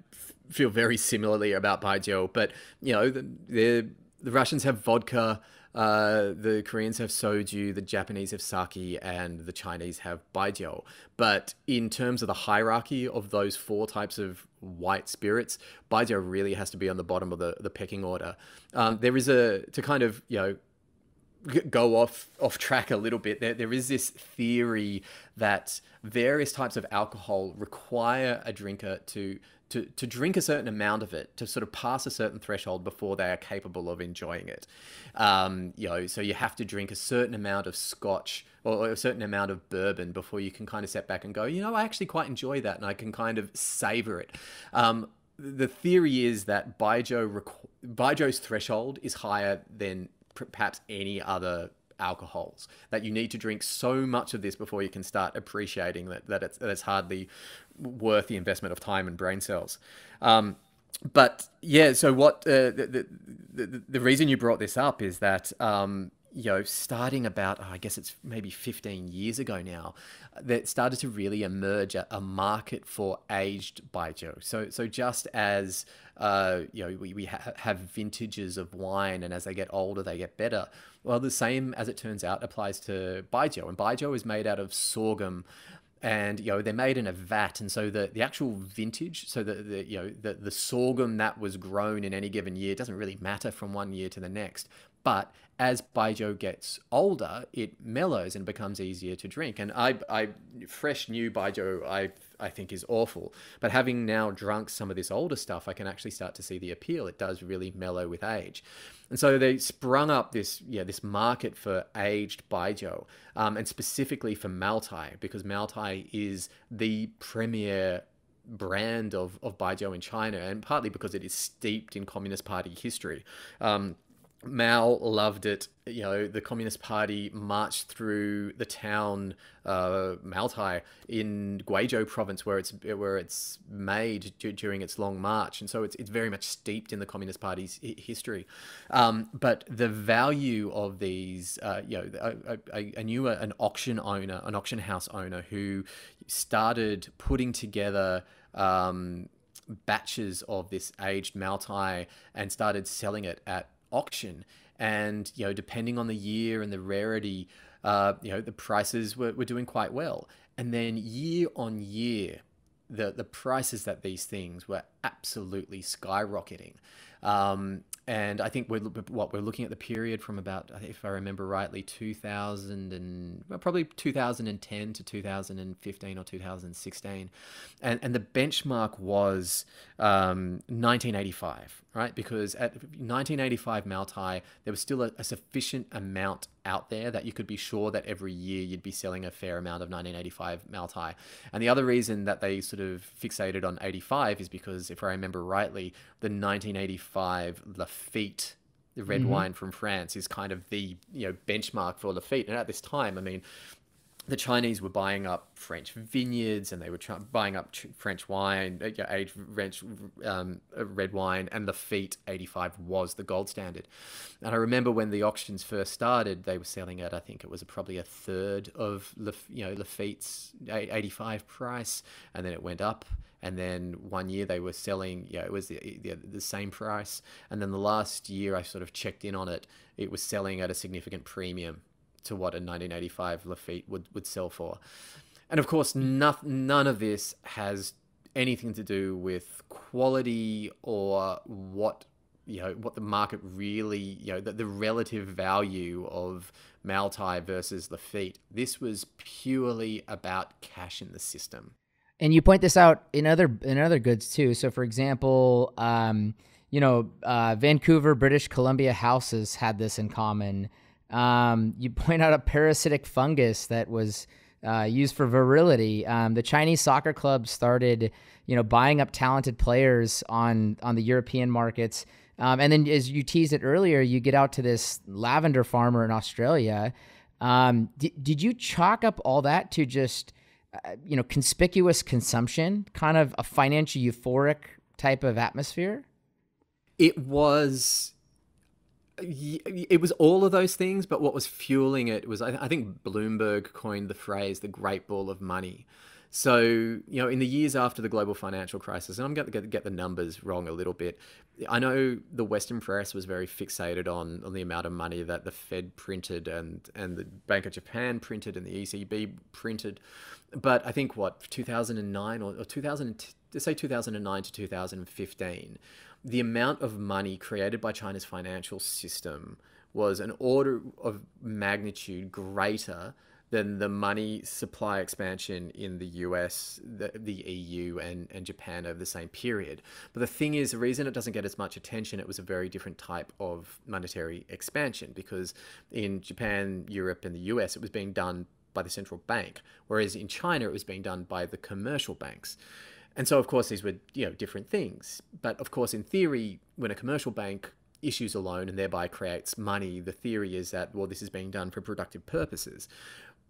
S3: feel very similarly about Baijiu, but you know, the, the, the Russians have vodka, uh, the Koreans have soju, the Japanese have sake, and the Chinese have baijiu. But in terms of the hierarchy of those four types of white spirits, baijiu really has to be on the bottom of the, the pecking order. Um, there is a to kind of you know go off off track a little bit there there is this theory that various types of alcohol require a drinker to to, to drink a certain amount of it to sort of pass a certain threshold before they are capable of enjoying it. Um, you know, so you have to drink a certain amount of scotch or a certain amount of bourbon before you can kind of step back and go, you know, I actually quite enjoy that and I can kind of savor it. Um, the theory is that Baijiu, Baijiu's threshold is higher than perhaps any other alcohols that you need to drink so much of this before you can start appreciating that, that, it's, that it's hardly worth the investment of time and brain cells. Um, but yeah so what uh, the, the, the, reason you brought this up is that um, you know, starting about, oh, I guess it's maybe 15 years ago now, that started to really emerge a, a market for aged baijiu. So, so just as, uh, you know, we, we ha have vintages of wine and as they get older, they get better. Well, the same, as it turns out, applies to baijiu. And baijiu is made out of sorghum and you know they're made in a vat and so the, the actual vintage so the, the you know the, the sorghum that was grown in any given year doesn't really matter from one year to the next but as Baijiu gets older, it mellows and becomes easier to drink. And I, I fresh new Baijiu, I, I think is awful. But having now drunk some of this older stuff, I can actually start to see the appeal. It does really mellow with age. And so they sprung up this, yeah, this market for aged Baijiu, um, and specifically for Maotai, because Maotai is the premier brand of, of Baijiu in China, and partly because it is steeped in Communist Party history. Um, Mao loved it. You know, the Communist Party marched through the town uh, Maotai in Guizhou province, where it's where it's made during its long march, and so it's it's very much steeped in the Communist Party's history. Um, but the value of these, uh, you know, I, I, knew an auction owner, an auction house owner, who started putting together. Um, batches of this aged Maotai and started selling it at auction. And, you know, depending on the year and the rarity, uh, you know, the prices were, were doing quite well. And then year on year, the, the prices that these things were absolutely skyrocketing. Um, and I think we're what we're looking at the period from about, if I remember rightly, 2000 and well, probably 2010 to 2015 or 2016, and and the benchmark was um, 1985, right? Because at 1985 Maotai, there was still a, a sufficient amount out there that you could be sure that every year you'd be selling a fair amount of 1985 Maotai. And the other reason that they sort of fixated on 85 is because, if I remember rightly, the 1985 Lafite, the red mm-hmm. wine from France, is kind of the you know benchmark for Lafite. And at this time, I mean, the Chinese were buying up French vineyards and they were try- buying up French wine, uh, aged French um, uh, red wine, and Lafite 85 was the gold standard. And I remember when the auctions first started, they were selling at I think it was probably a third of Laf- you know Lafite's 85 price, and then it went up. And then one year they were selling, yeah, it was the, the, the same price. And then the last year I sort of checked in on it, it was selling at a significant premium to what a 1985 Lafite would, would sell for. And of course, no, none of this has anything to do with quality or what you know what the market really you know the, the relative value of Moutai versus Lafite. This was purely about cash in the system.
S2: And you point this out in other in other goods too. So, for example, um, you know, uh, Vancouver, British Columbia houses had this in common. Um, you point out a parasitic fungus that was uh, used for virility. Um, the Chinese soccer club started, you know, buying up talented players on on the European markets. Um, and then, as you teased it earlier, you get out to this lavender farmer in Australia. Um, d- did you chalk up all that to just, uh, you know, conspicuous consumption, kind of a financial euphoric type of atmosphere?
S3: It was it was all of those things, but what was fueling it was I, think Bloomberg coined the phrase "the Great Ball of Money." So you know, in the years after the global financial crisis, and I'm going to get the numbers wrong a little bit. I know the Western press was very fixated on, on the amount of money that the Fed printed and and the Bank of Japan printed and the ECB printed, but I think what 2009 or, or 2000 say 2009 to 2015 the amount of money created by China's financial system was an order of magnitude greater than the money supply expansion in the US, the, the EU, and, and Japan over the same period. But the thing is, the reason it doesn't get as much attention, it was a very different type of monetary expansion because in Japan, Europe, and the US, it was being done by the central bank, whereas in China, it was being done by the commercial banks. And so, of course, these were you know different things. But of course, in theory, when a commercial bank issues a loan and thereby creates money, the theory is that well, this is being done for productive purposes.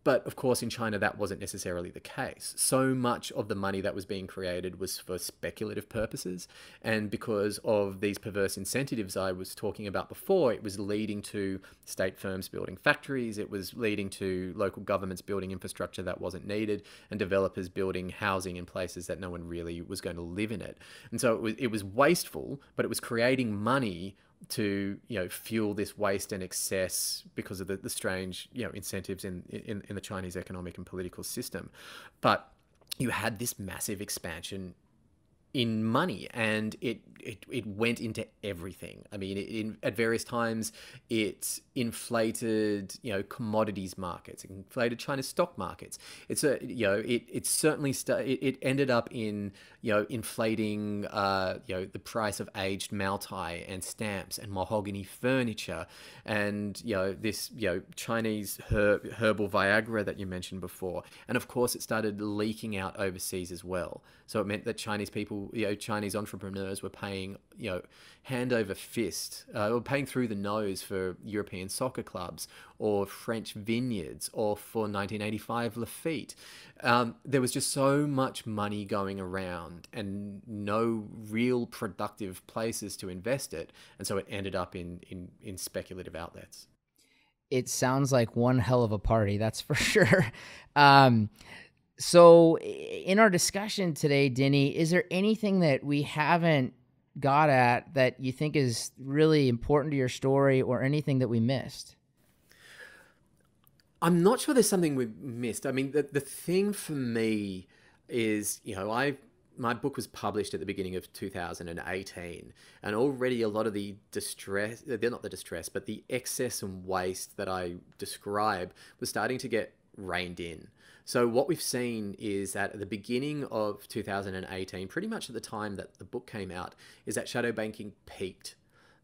S3: But of course, in China, that wasn't necessarily the case. So much of the money that was being created was for speculative purposes. And because of these perverse incentives I was talking about before, it was leading to state firms building factories, it was leading to local governments building infrastructure that wasn't needed, and developers building housing in places that no one really was going to live in it. And so it was, it was wasteful, but it was creating money to you know fuel this waste and excess because of the, the strange you know incentives in, in in the Chinese economic and political system, but you had this massive expansion in money and it, it, it went into everything. I mean, it, in, at various times, it inflated, you know, commodities markets, it inflated China's stock markets. It's a, you know, it, it certainly, st- it, it ended up in, you know, inflating, uh, you know, the price of aged Moutai and stamps and mahogany furniture and, you know, this, you know, Chinese her- herbal Viagra that you mentioned before. And of course, it started leaking out overseas as well. So it meant that Chinese people, you know, Chinese entrepreneurs were paying, you know, hand over fist, uh, or paying through the nose for European soccer clubs or French vineyards or for 1985 Lafite. Um, there was just so much money going around and no real productive places to invest it. And so it ended up in, in, in speculative outlets.
S2: It sounds like one hell of a party, that's for sure. Um, so, in our discussion today, Dinny, is there anything that we haven't got at that you think is really important to your story or anything that we missed?
S3: I'm not sure there's something we've missed. I mean, the, the thing for me is, you know, I my book was published at the beginning of 2018 and already a lot of the distress uh, they're not the distress but the excess and waste that i describe was starting to get reined in. So what we've seen is that at the beginning of 2018, pretty much at the time that the book came out, is that shadow banking peaked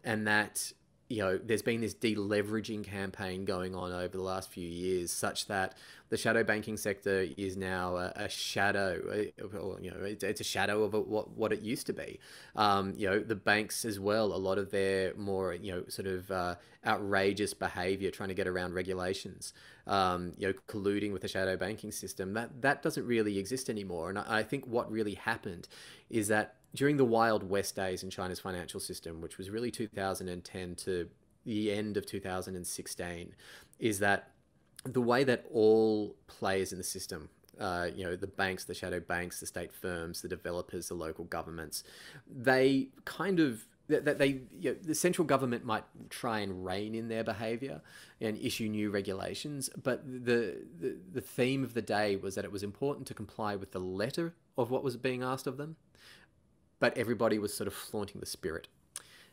S3: and that you know, there's been this deleveraging campaign going on over the last few years, such that the shadow banking sector is now a, a shadow, or, you know, it, it's a shadow of a, what what it used to be. Um, you know, the banks as well. A lot of their more, you know, sort of uh, outrageous behaviour, trying to get around regulations, um, you know, colluding with the shadow banking system. That that doesn't really exist anymore. And I, I think what really happened is that during the Wild West days in China's financial system, which was really 2010 to the end of 2016, is that the way that all players in the system, uh, you know, the banks, the shadow banks, the state firms, the developers, the local governments, they kind of that they you know, the central government might try and rein in their behavior and issue new regulations but the, the the theme of the day was that it was important to comply with the letter of what was being asked of them but everybody was sort of flaunting the spirit.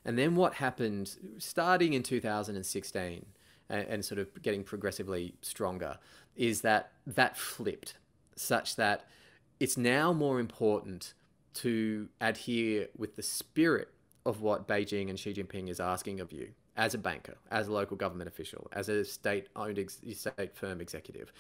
S3: And then what happened starting in 2016 and, and sort of getting progressively stronger is that that flipped such that it's now more important to adhere with the spirit of what Beijing and Xi Jinping is asking of you as a banker, as a local government official, as a state-owned ex- state firm executive.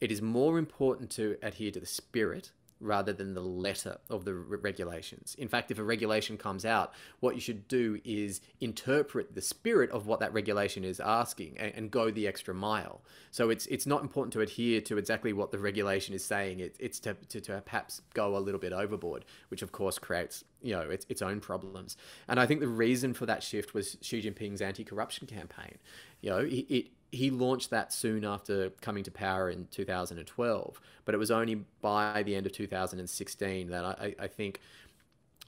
S3: It is more important to adhere to the spirit rather than the letter of the re- regulations. In fact, if a regulation comes out, what you should do is interpret the spirit of what that regulation is asking and, and go the extra mile. So it's it's not important to adhere to exactly what the regulation is saying. It, it's to, to, to perhaps go a little bit overboard, which of course creates you know its, its own problems. And I think the reason for that shift was Xi Jinping's anti-corruption campaign. You know, it, it he launched that soon after coming to power in 2012, but it was only by the end of 2016 that I, I think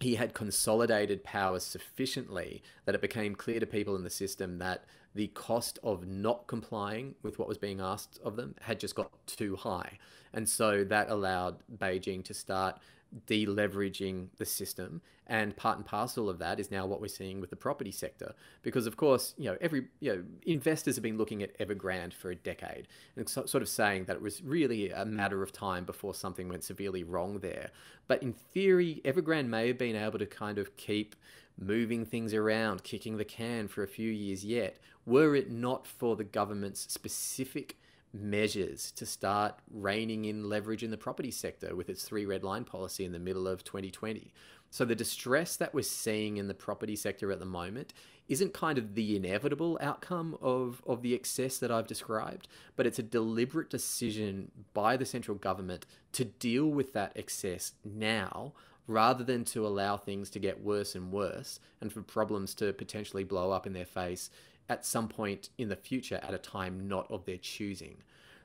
S3: he had consolidated power sufficiently that it became clear to people in the system that the cost of not complying with what was being asked of them had just got too high. And so that allowed Beijing to start deleveraging the system and part and parcel of that is now what we're seeing with the property sector. Because of course you know every you know investors have been looking at evergrande for a decade and so, sort of saying that it was really a matter of time before something went severely wrong there. But in theory evergrande may have been able to kind of keep moving things around kicking the can for a few years yet. Were it not for the government's specific measures to start reining in leverage in the property sector with its three red line policy in the middle of 2020. So the distress that we're seeing in the property sector at the moment isn't kind of the inevitable outcome of, of the excess that I've described, but it's a deliberate decision by the central government to deal with that excess now rather than to allow things to get worse and worse and for problems to potentially blow up in their face at some point in the future at a time not of their choosing.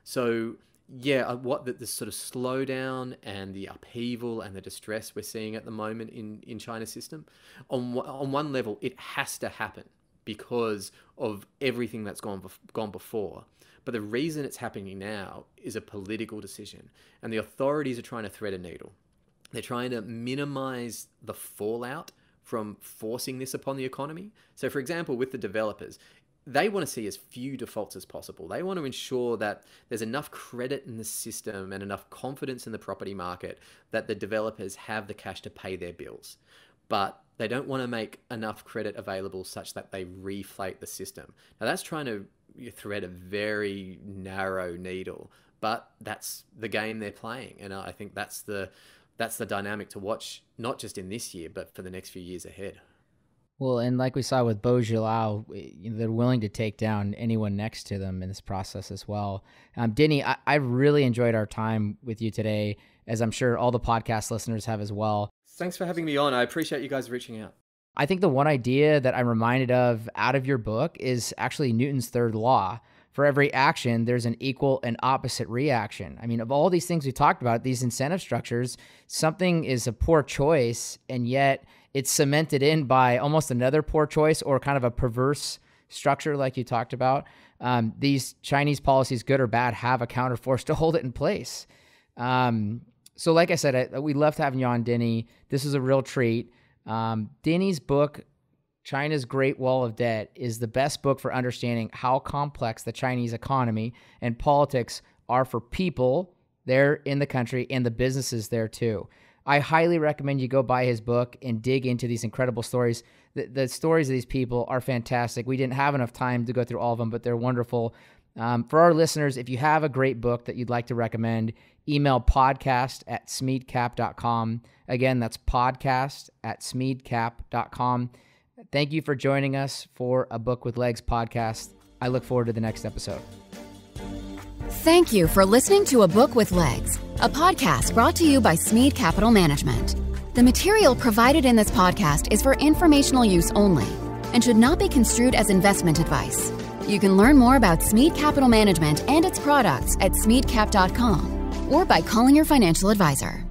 S3: So yeah, uh, what the, the sort of slowdown and the upheaval and the distress we're seeing at the moment in in China's system, on on one level, it has to happen because of everything that's gone gone before. But the reason it's happening now is a political decision, and the authorities are trying to thread a needle. They're trying to minimize the fallout from forcing this upon the economy. So, for example, with the developers, they want to see as few defaults as possible. They want to ensure that there's enough credit in the system and enough confidence in the property market that the developers have the cash to pay their bills. But they don't want to make enough credit available such that they reflate the system. Now, that's trying to thread a very narrow needle, but that's the game they're playing. And I think that's the that's the dynamic to watch, not just in this year, but for the next few years ahead.
S2: Well, and like we saw with Bo Xilai, they're willing to take down anyone next to them in this process as well. Um, Dinny, I, I really enjoyed our time with you today, as I'm sure all the podcast listeners have as well.
S3: Thanks for having me on. I appreciate you guys reaching out.
S2: I think the one idea that I'm reminded of out of your book is actually Newton's third law, for every action, there's an equal and opposite reaction. I mean, of all these things we talked about, these incentive structures, something is a poor choice, and yet it's cemented in by almost another poor choice or kind of a perverse structure, like you talked about. Um, these Chinese policies, good or bad, have a counterforce to hold it in place. Um, so, like I said, I, we loved having you on, Dinny. This is a real treat. Um, Dinny's book, China's Great Wall of Debt is the best book for understanding how complex the Chinese economy and politics are for people there in the country and the businesses there too. I highly recommend you go buy his book and dig into these incredible stories. The, the stories of these people are fantastic. We didn't have enough time to go through all of them, but they're wonderful. Um, for our listeners, if you have a great book that you'd like to recommend, email podcast at smeadcap.com. Again, that's podcast at smeadcap.com. Thank you for joining us for a Book with Legs podcast. I look forward to the next episode.
S1: Thank you for listening to A Book with Legs, a podcast brought to you by Smead Capital Management. The material provided in this podcast is for informational use only and should not be construed as investment advice. You can learn more about Smead Capital Management and its products at smeadcap.com or by calling your financial advisor.